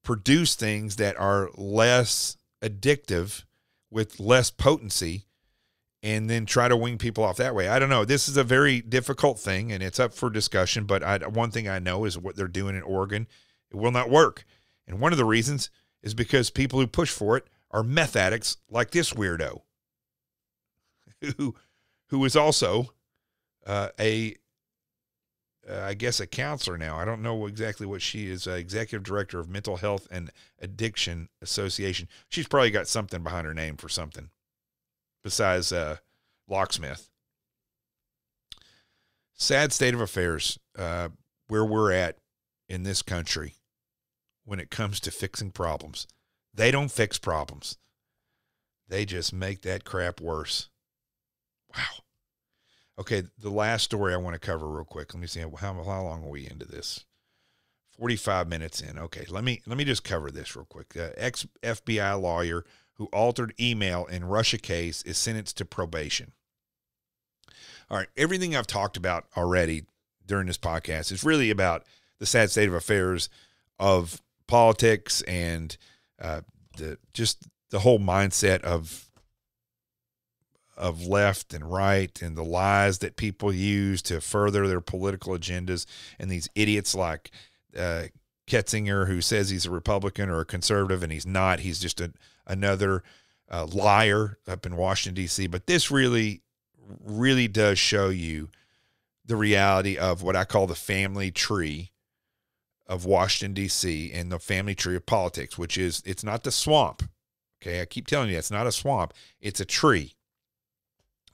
produce things that are less addictive with less potency and then try to wing people off that way. I don't know. This is a very difficult thing and it's up for discussion, but I, one thing I know is what they're doing in Oregon, it will not work. And one of the reasons is because people who push for it are meth addicts like this weirdo [laughs] who who is also uh, a uh, I guess a counselor now. I don't know exactly what she is. Uh, executive director of Mental Health and Addiction Association. She's probably got something behind her name for something besides uh, locksmith. Sad state of affairs uh, where we're at in this country when it comes to fixing problems. They don't fix problems. They just make that crap worse. Wow. Okay, the last story I want to cover real quick. Let me see how, how long are we into this? 45 minutes in. Okay, let me let me just cover this real quick. Uh, ex FBI lawyer who altered email in Russia case is sentenced to probation. All right, everything I've talked about already during this podcast is really about the sad state of affairs of politics and uh, the just the whole mindset of of left and right and the lies that people use to further their political agendas and these idiots like uh, Kinzinger who says he's a Republican or a conservative and he's not he's just a, another uh, liar up in Washington D.C. But this really really does show you the reality of what I call the family tree of Washington D.C. and the family tree of politics, which is it's not the swamp. Okay, I keep telling you it's not a swamp; it's a tree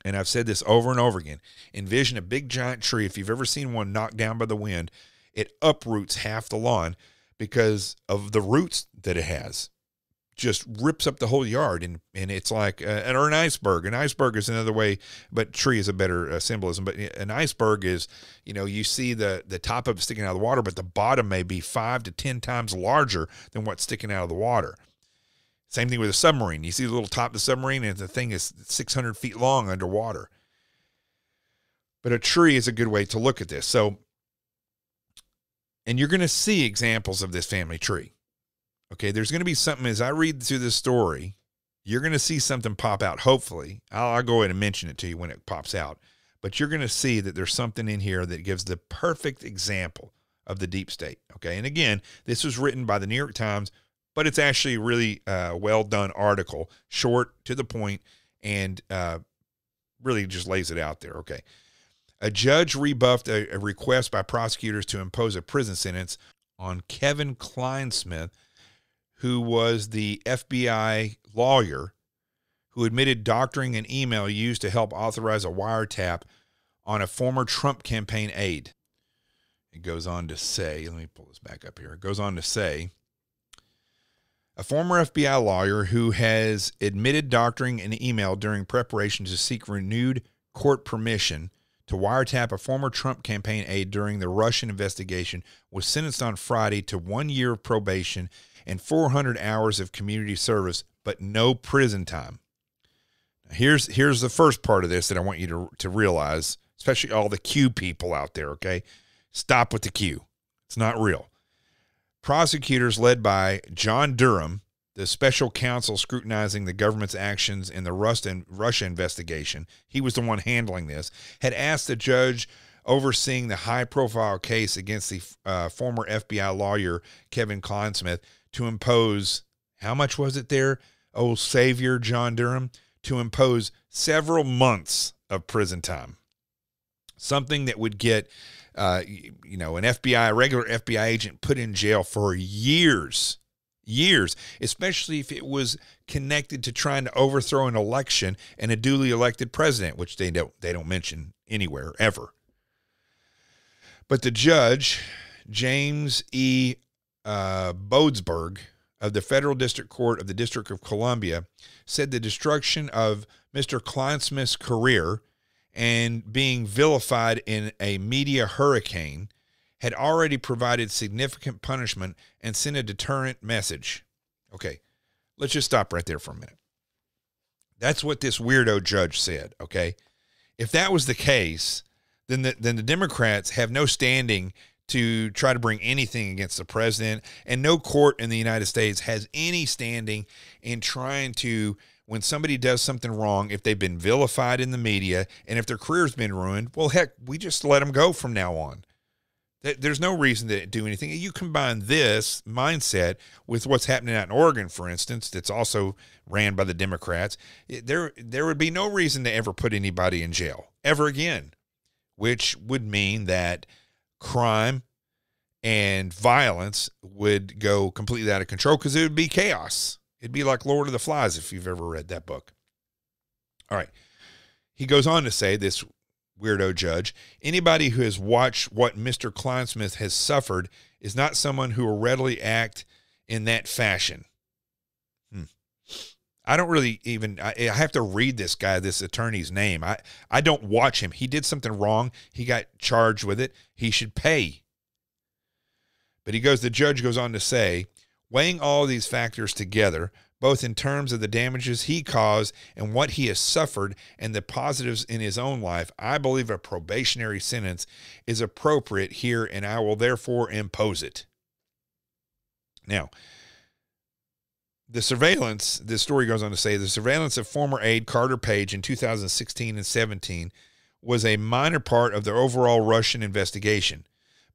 and I've said this over and over again. Envision a big giant tree. If you've ever seen one knocked down by the wind, it uproots half the lawn because of the roots that it has. Just rips up the whole yard, and and it's like uh, or an iceberg. An iceberg is another way, but tree is a better uh, symbolism. But an iceberg is, you know, you see the the top of it sticking out of the water, but the bottom may be five to ten times larger than what's sticking out of the water. Same thing with a submarine. You see the little top of the submarine, and the thing is 600 feet long underwater. But a tree is a good way to look at this. So, and you're going to see examples of this family tree. Okay, there's going to be something as I read through this story, you're going to see something pop out. Hopefully, I'll, I'll go ahead and mention it to you when it pops out. But you're going to see that there's something in here that gives the perfect example of the deep state. Okay, and again, this was written by the New York Times but it's actually a really uh, well done article, short to the point, and uh, really just lays it out there. Okay. A judge rebuffed a, a, request by prosecutors to impose a prison sentence on Kevin Clinesmith, who was the FBI lawyer who admitted doctoring an email used to help authorize a wiretap on a former Trump campaign aide. It goes on to say, let me pull this back up here. It goes on to say, a former FBI lawyer who has admitted doctoring an email during preparation to seek renewed court permission to wiretap a former Trump campaign aide during the Russian investigation was sentenced on Friday to one year of probation and 400 hours of community service, but no prison time. Here's here's the first part of this that I want you to to realize, especially all the Q people out there. Okay, stop with the Q. It's not real. Prosecutors led by John Durham, the special counsel scrutinizing the government's actions in the Russia investigation, he was the one handling this, had asked the judge overseeing the high profile case against the uh, former FBI lawyer Kevin Clinesmith to impose how much was it there? Oh, Savior John Durham, to impose several months of prison time. Something that would get uh, you know, an FBI, a regular FBI agent put in jail for years, years, especially if it was connected to trying to overthrow an election and a duly elected president, which they don't they don't mention anywhere ever. But the judge, James E. Uh, Boasberg of the Federal District Court of the District of Columbia, said the destruction of Mr. Clinesmith's career and being vilified in a media hurricane had already provided significant punishment and sent a deterrent message. Okay, let's just stop right there for a minute. That's what this weirdo judge said, okay? If that was the case, then the, then the Democrats have no standing to try to bring anything against the president, and no court in the United States has any standing in trying to when somebody does something wrong, if they've been vilified in the media and if their career's been ruined, well, heck, we just let them go from now on. There's no reason to do anything. You combine this mindset with what's happening out in Oregon, for instance, that's also ran by the Democrats. There, there would be no reason to ever put anybody in jail ever again, which would mean that crime and violence would go completely out of control because it would be chaos. It'd be like Lord of the Flies if you've ever read that book. All right. He goes on to say, this weirdo judge, anybody who has watched what Mr. Clinesmith has suffered is not someone who will readily act in that fashion. Hmm. I don't really even I, I, have to read this guy, this attorney's name. I, I don't watch him. He did something wrong. He got charged with it. He should pay. But he goes, the judge goes on to say, weighing all these factors together, both in terms of the damages he caused and what he has suffered and the positives in his own life, I believe a probationary sentence is appropriate here and I will therefore impose it. Now, the surveillance, this story goes on to say, the surveillance of former aide Carter Page in 2016 and 17 was a minor part of the overall Russian investigation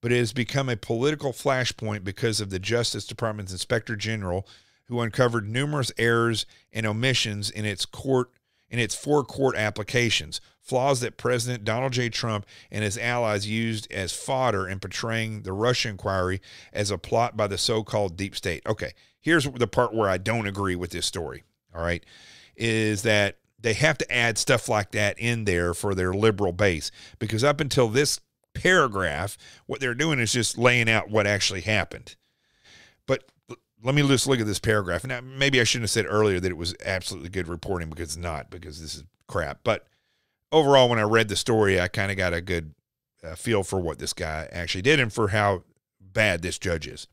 but it has become a political flashpoint because of the Justice Department's Inspector General, who uncovered numerous errors and omissions in its court in its four court applications, flaws that President Donald J. Trump and his allies used as fodder in portraying the Russia inquiry as a plot by the so-called deep state. Okay, here's the part where I don't agree with this story. All right, is that they have to add stuff like that in there for their liberal base because up until this paragraph, what they're doing is just laying out what actually happened. But let me just look at this paragraph. Now, maybe I shouldn't have said earlier that it was absolutely good reporting because it's not, because this is crap. But overall, when I read the story, I kind of got a good uh, feel for what this guy actually did and for how bad this judge is.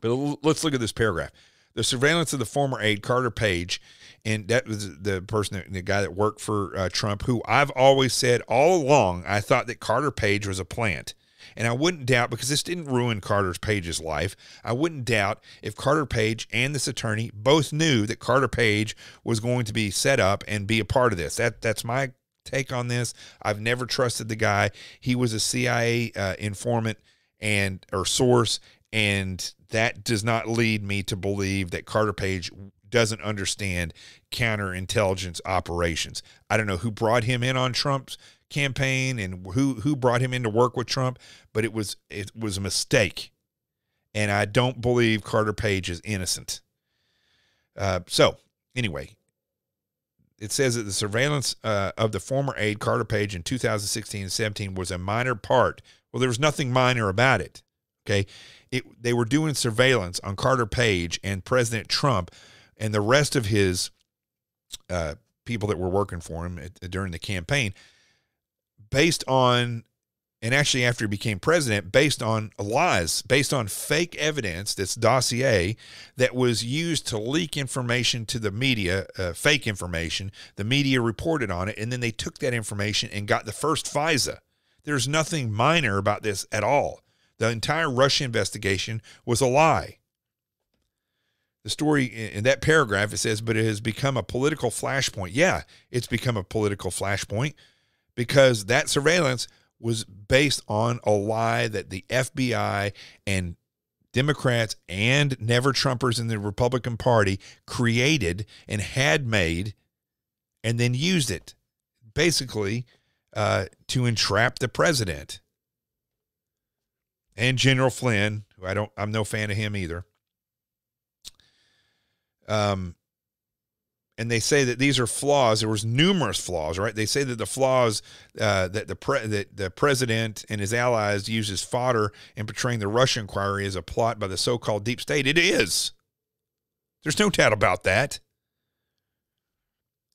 But let's look at this paragraph. The surveillance of the former aide, Carter Page, and that was the person, the guy that worked for uh, Trump, who I've always said all along, I thought that Carter Page was a plant. And I wouldn't doubt, because this didn't ruin Carter Page's life, I wouldn't doubt if Carter Page and this attorney both knew that Carter Page was going to be set up and be a part of this. That That's my take on this. I've never trusted the guy. He was a CIA uh, informant and or source, and that does not lead me to believe that Carter Page doesn't understand counterintelligence operations. I don't know who brought him in on Trump's campaign and who who brought him in to work with Trump, but it was it was a mistake, and I don't believe Carter Page is innocent. Uh, so anyway, it says that the surveillance uh, of the former aide Carter Page in 2016 and 17 was a minor part. Well, there was nothing minor about it. Okay, it they were doing surveillance on Carter Page and President Trump and the rest of his uh, people that were working for him at, during the campaign based on and actually after he became president based on lies based on fake evidence this dossier that was used to leak information to the media uh, fake information the media reported on it and then they took that information and got the first FISA. There's nothing minor about this at all. The entire Russia investigation was a lie the story in that paragraph it says but it has become a political flashpoint yeah it's become a political flashpoint because that surveillance was based on a lie that the FBI and Democrats and never Trumpers in the Republican Party created and had made and then used it basically uh, to entrap the president and General Flynn, who I don't, I'm no fan of him either. Um, and they say that these are flaws. There was numerous flaws, right? They say that the flaws uh, that the pre- that the president and his allies use as fodder in portraying the Russia inquiry as a plot by the so-called deep state. It is. There's no doubt about that.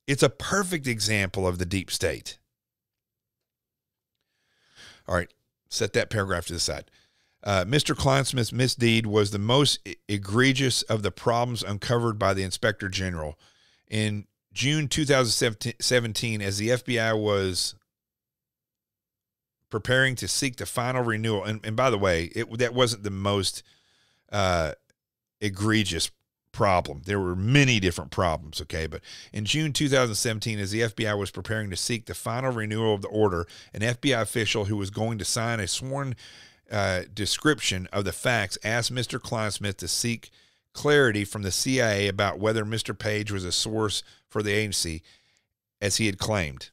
It's a perfect example of the deep state. All right, set that paragraph to the side. Uh, Mr. Clinesmith's misdeed was the most egregious of the problems uncovered by the inspector general. In June 2017, as the FBI was preparing to seek the final renewal, and, and by the way, it, that wasn't the most uh, egregious problem. There were many different problems, okay? But in June 2017, as the FBI was preparing to seek the final renewal of the order, an FBI official who was going to sign a sworn uh, description of the facts asked Mr. Clinesmith to seek clarity from the CIA about whether Mr. Page was a source for the agency, as he had claimed.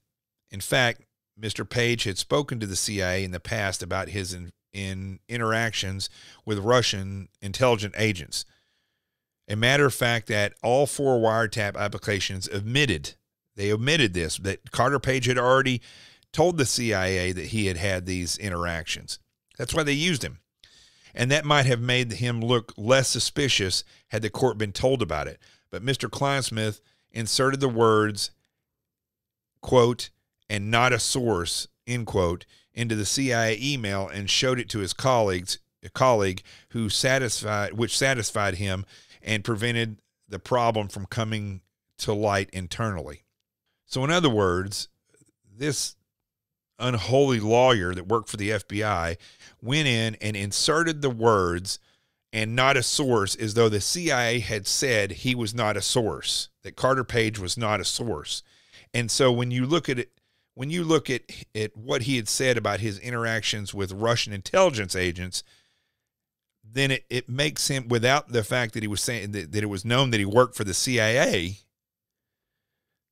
In fact, Mr. Page had spoken to the CIA in the past about his in, in interactions with Russian intelligence agents. A matter of fact that all four wiretap applications admitted they omitted this that Carter Page had already told the CIA that he had had these interactions. That's why they used him. And that might have made him look less suspicious had the court been told about it. But Mr. Clinesmith inserted the words, quote, and not a source, end quote, into the CIA email and showed it to his colleagues, a colleague who satisfied, which satisfied him and prevented the problem from coming to light internally. So, in other words, this unholy lawyer that worked for the FBI went in and inserted the words and not a source as though the CIA had said he was not a source, that Carter Page was not a source. And so when you look at it, when you look at, at what he had said about his interactions with Russian intelligence agents, then it, it makes him, without the fact that he was saying that, that it was known that he worked for the CIA,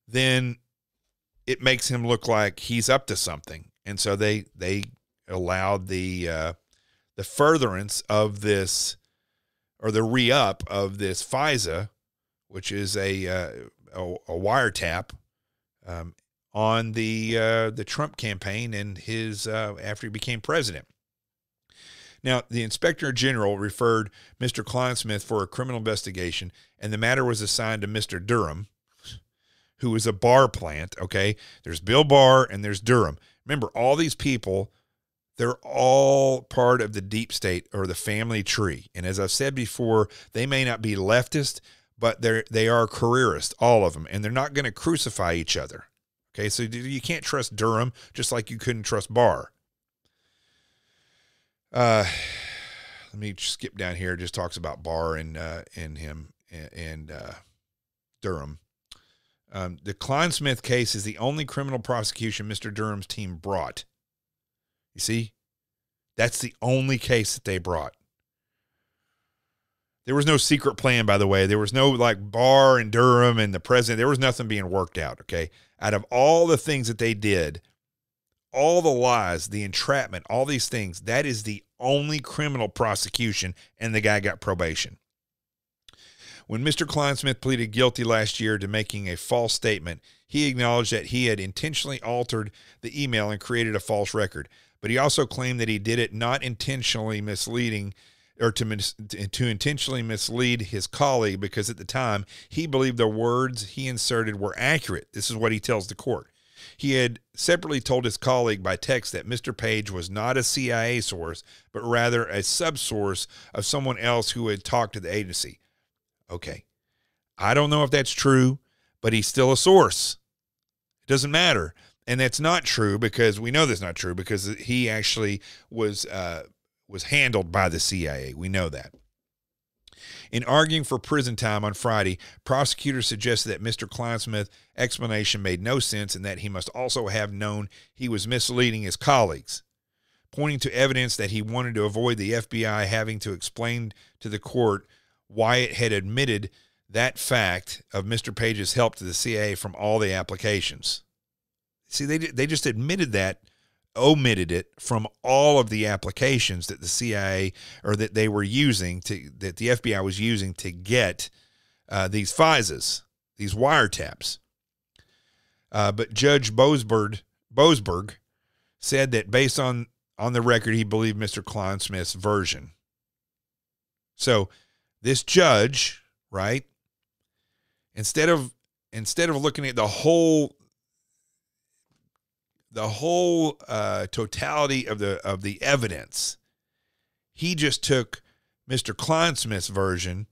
then it makes him look like he's up to something. And so they they allowed the uh, the furtherance of this or the re up of this FISA, which is a uh, a, a, wiretap um, on the uh, the Trump campaign and his uh, after he became president. Now, the inspector general referred Mr. Clinesmith for a criminal investigation, and the matter was assigned to Mr. Durham, who is a bar plant. Okay, there's Bill Barr and there's Durham. Remember, all these people, they're all part of the deep state or the family tree. And as I've said before, they may not be leftist, but they're they are careerists, all of them, and they're not going to crucify each other. Okay, so you can't trust Durham just like you couldn't trust Barr. Uh, let me skip down here. It just talks about Barr and uh, and him and, and uh, Durham. Um, the Clinesmith case is the only criminal prosecution Mr. Durham's team brought. You see, that's the only case that they brought. There was no secret plan, by the way. There was no like Barr and Durham and the president. There was nothing being worked out. Okay. Out of all the things that they did, all the lies, the entrapment, all these things, that is the only criminal prosecution, and the guy got probation. When Mr. Clinesmith pleaded guilty last year to making a false statement, he acknowledged that he had intentionally altered the email and created a false record. But he also claimed that he did it not intentionally misleading or to mis- to intentionally mislead his colleague because at the time he believed the words he inserted were accurate. This is what he tells the court. He had separately told his colleague by text that Mr. Page was not a CIA source, but rather a subsource of someone else who had talked to the agency. Okay. I don't know if that's true, but he's still a source. It doesn't matter. And that's not true because we know that's not true because he actually was uh, was handled by the CIA. We know that. In arguing for prison time on Friday, prosecutors suggested that Mr. Clinesmith's explanation made no sense and that he must also have known he was misleading his colleagues, pointing to evidence that he wanted to avoid the FBI having to explain to the court it had admitted that fact of Mr. Page's help to the CIA from all the applications. See, they they just admitted that, omitted it from all of the applications that the CIA or that they were using to that the FBI was using to get uh, these FISAs, these wiretaps. Uh, but Judge Boasberg, Boasberg said that based on on the record, he believed Mr. Clinesmith's version. So this judge, right? Instead of instead of looking at the whole the whole uh, totality of the of the evidence, he just took Mr. Clinesmith's version,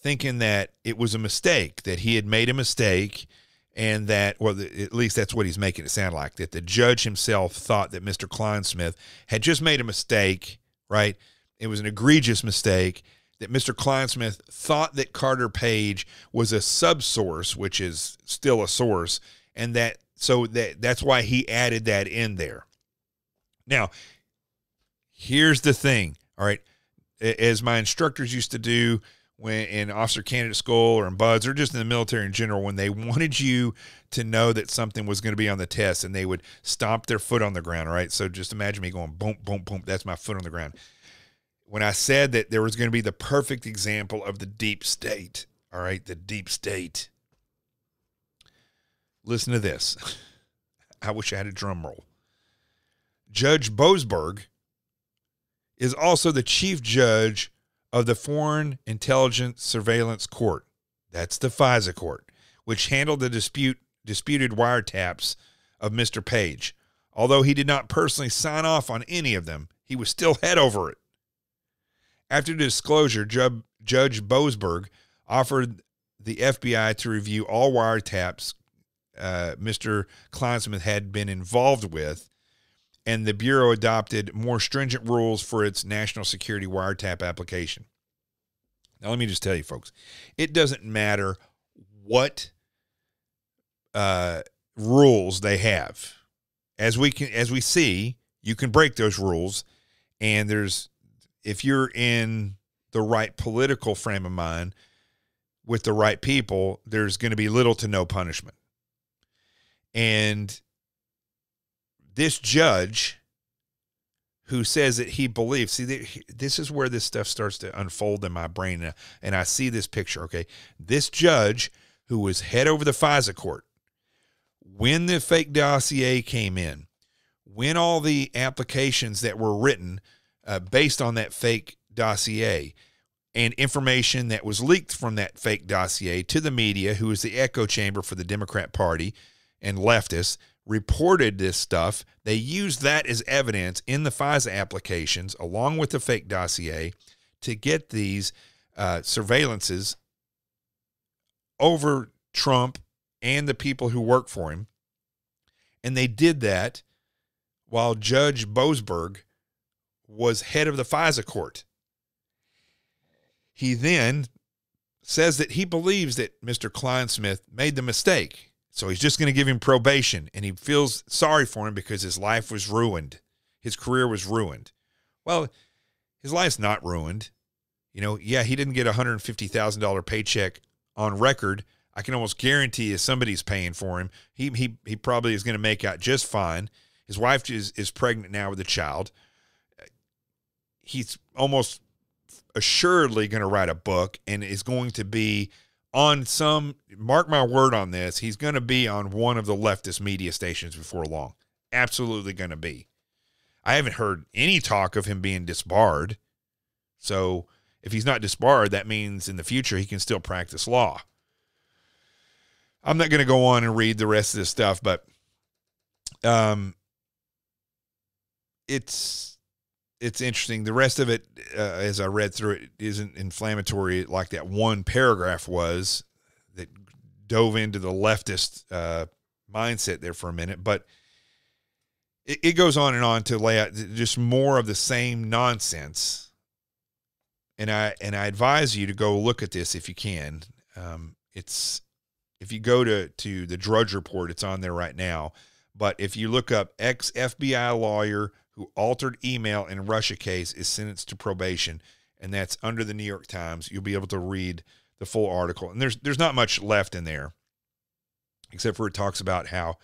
thinking that it was a mistake, that he had made a mistake, and that, well, at least that's what he's making it sound like, that the judge himself thought that Mr. Clinesmith had just made a mistake, right? It was an egregious mistake, that Mr. Clinesmith thought that Carter Page was a subsource, which is still a source, and that so that that's why he added that in there. Now, here's the thing. All right, as my instructors used to do when in officer candidate school or in BUD/S or just in the military in general when they wanted you to know that something was going to be on the test and they would stomp their foot on the ground right so just imagine me going boom boom boom that's my foot on the ground when i said that there was going to be the perfect example of the deep state all right the deep state listen to this [laughs] i wish i had a drum roll judge Boasberg is also the chief judge of the Foreign Intelligence Surveillance Court. That's the FISA court, which handled the dispute disputed wiretaps of Mr. Page. Although he did not personally sign off on any of them, he was still head over it. After disclosure, Judge Boasberg offered the FBI to review all wiretaps uh, Mr. Clinesmith had been involved with and the Bureau adopted more stringent rules for its national security wiretap application. Now, let me just tell you, folks, it doesn't matter what uh, rules they have. As we can, as we see, you can break those rules, and there's if you're in the right political frame of mind with the right people, there's going to be little to no punishment. And this judge who says that he believes see this is where this stuff starts to unfold in my brain and i see this picture okay this judge who was head over the fisa court when the fake dossier came in when all the applications that were written uh, based on that fake dossier and information that was leaked from that fake dossier to the media who is the echo chamber for the democrat party and leftists reported this stuff. They used that as evidence in the FISA applications, along with the fake dossier, to get these uh, surveillances over Trump and the people who work for him. And they did that while Judge Boasberg was head of the FISA court. He then says that he believes that Mr. Clinesmith made the mistake so he's just going to give him probation, and he feels sorry for him because his life was ruined. His career was ruined. Well, his life's not ruined. You know, yeah, he didn't get a $150,000 paycheck on record. I can almost guarantee if somebody's paying for him, he, he, he probably is going to make out just fine. His wife is, is pregnant now with a child. He's almost assuredly going to write a book and is going to be on some mark my word on this he's going to be on one of the leftist media stations before long. Absolutely going to be. I haven't heard any talk of him being disbarred. So if he's not disbarred that means in the future he can still practice law. I'm not going to go on and read the rest of this stuff but um it's it's interesting. The rest of it, uh, as I read through it, isn't inflammatory like that one paragraph was that dove into the leftist uh, mindset there for a minute. But it, it goes on and on to lay out just more of the same nonsense. And I and I advise you to go look at this if you can. Um, it's if you go to to the Drudge Report, it's on there right now. But if you look up ex FBI lawyer who altered email in Russia case is sentenced to probation, and that's under the New York Times. You'll be able to read the full article, and there's there's not much left in there, except for it talks about how,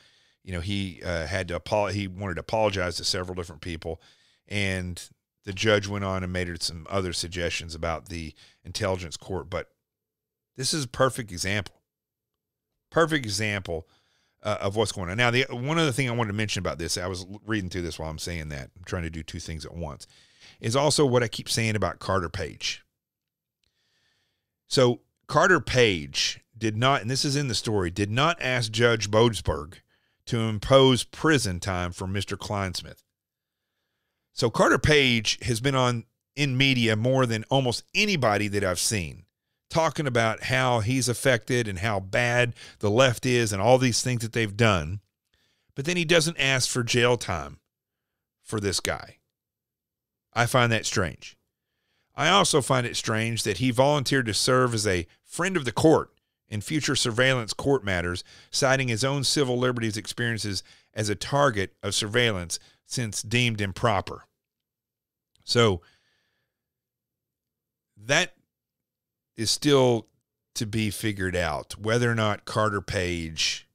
you know, he uh, had to apologize. He wanted to apologize to several different people, and the judge went on and made some other suggestions about the intelligence court. But this is a perfect example. Perfect example uh, of what's going on. Now, the one other thing I wanted to mention about this, I was reading through this while I'm saying that, I'm trying to do two things at once, is also what I keep saying about Carter Page. So Carter Page did not, and this is in the story, did not ask Judge Boasberg to impose prison time for Mr. Clinesmith. So Carter Page has been on in media more than almost anybody that I've seen talking about how he's affected and how bad the left is and all these things that they've done. But then he doesn't ask for jail time for this guy. I find that strange. I also find it strange that he volunteered to serve as a friend of the court in future surveillance court matters, citing his own civil liberties experiences as a target of surveillance since deemed improper. So that is still to be figured out whether or not Carter Page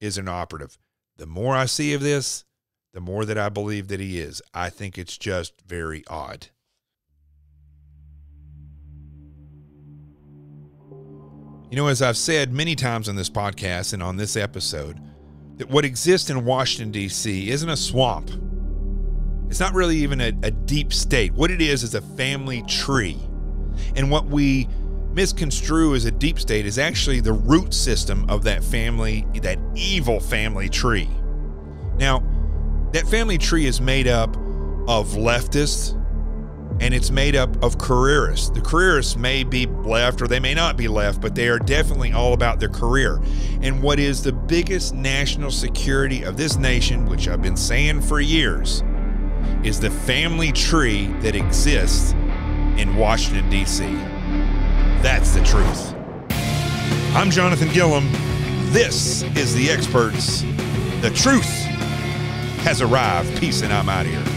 is an operative. The more I see of this, the more that I believe that he is. I think it's just very odd. You know, as I've said many times on this podcast and on this episode, that what exists in Washington, D.C. isn't a swamp. It's not really even a, a, deep state. What it is is a family tree. And what we misconstrue as a deep state is actually the root system of that family, that evil family tree. Now, that family tree is made up of leftists and it's made up of careerists. The careerists may be left or they may not be left, but they are definitely all about their career. And what is the biggest national security of this nation, which I've been saying for years, is the family tree that exists in Washington, D.C. That's the truth. I'm Jonathan Gilliam. This is The Experts. The truth has arrived. Peace, and I'm out here.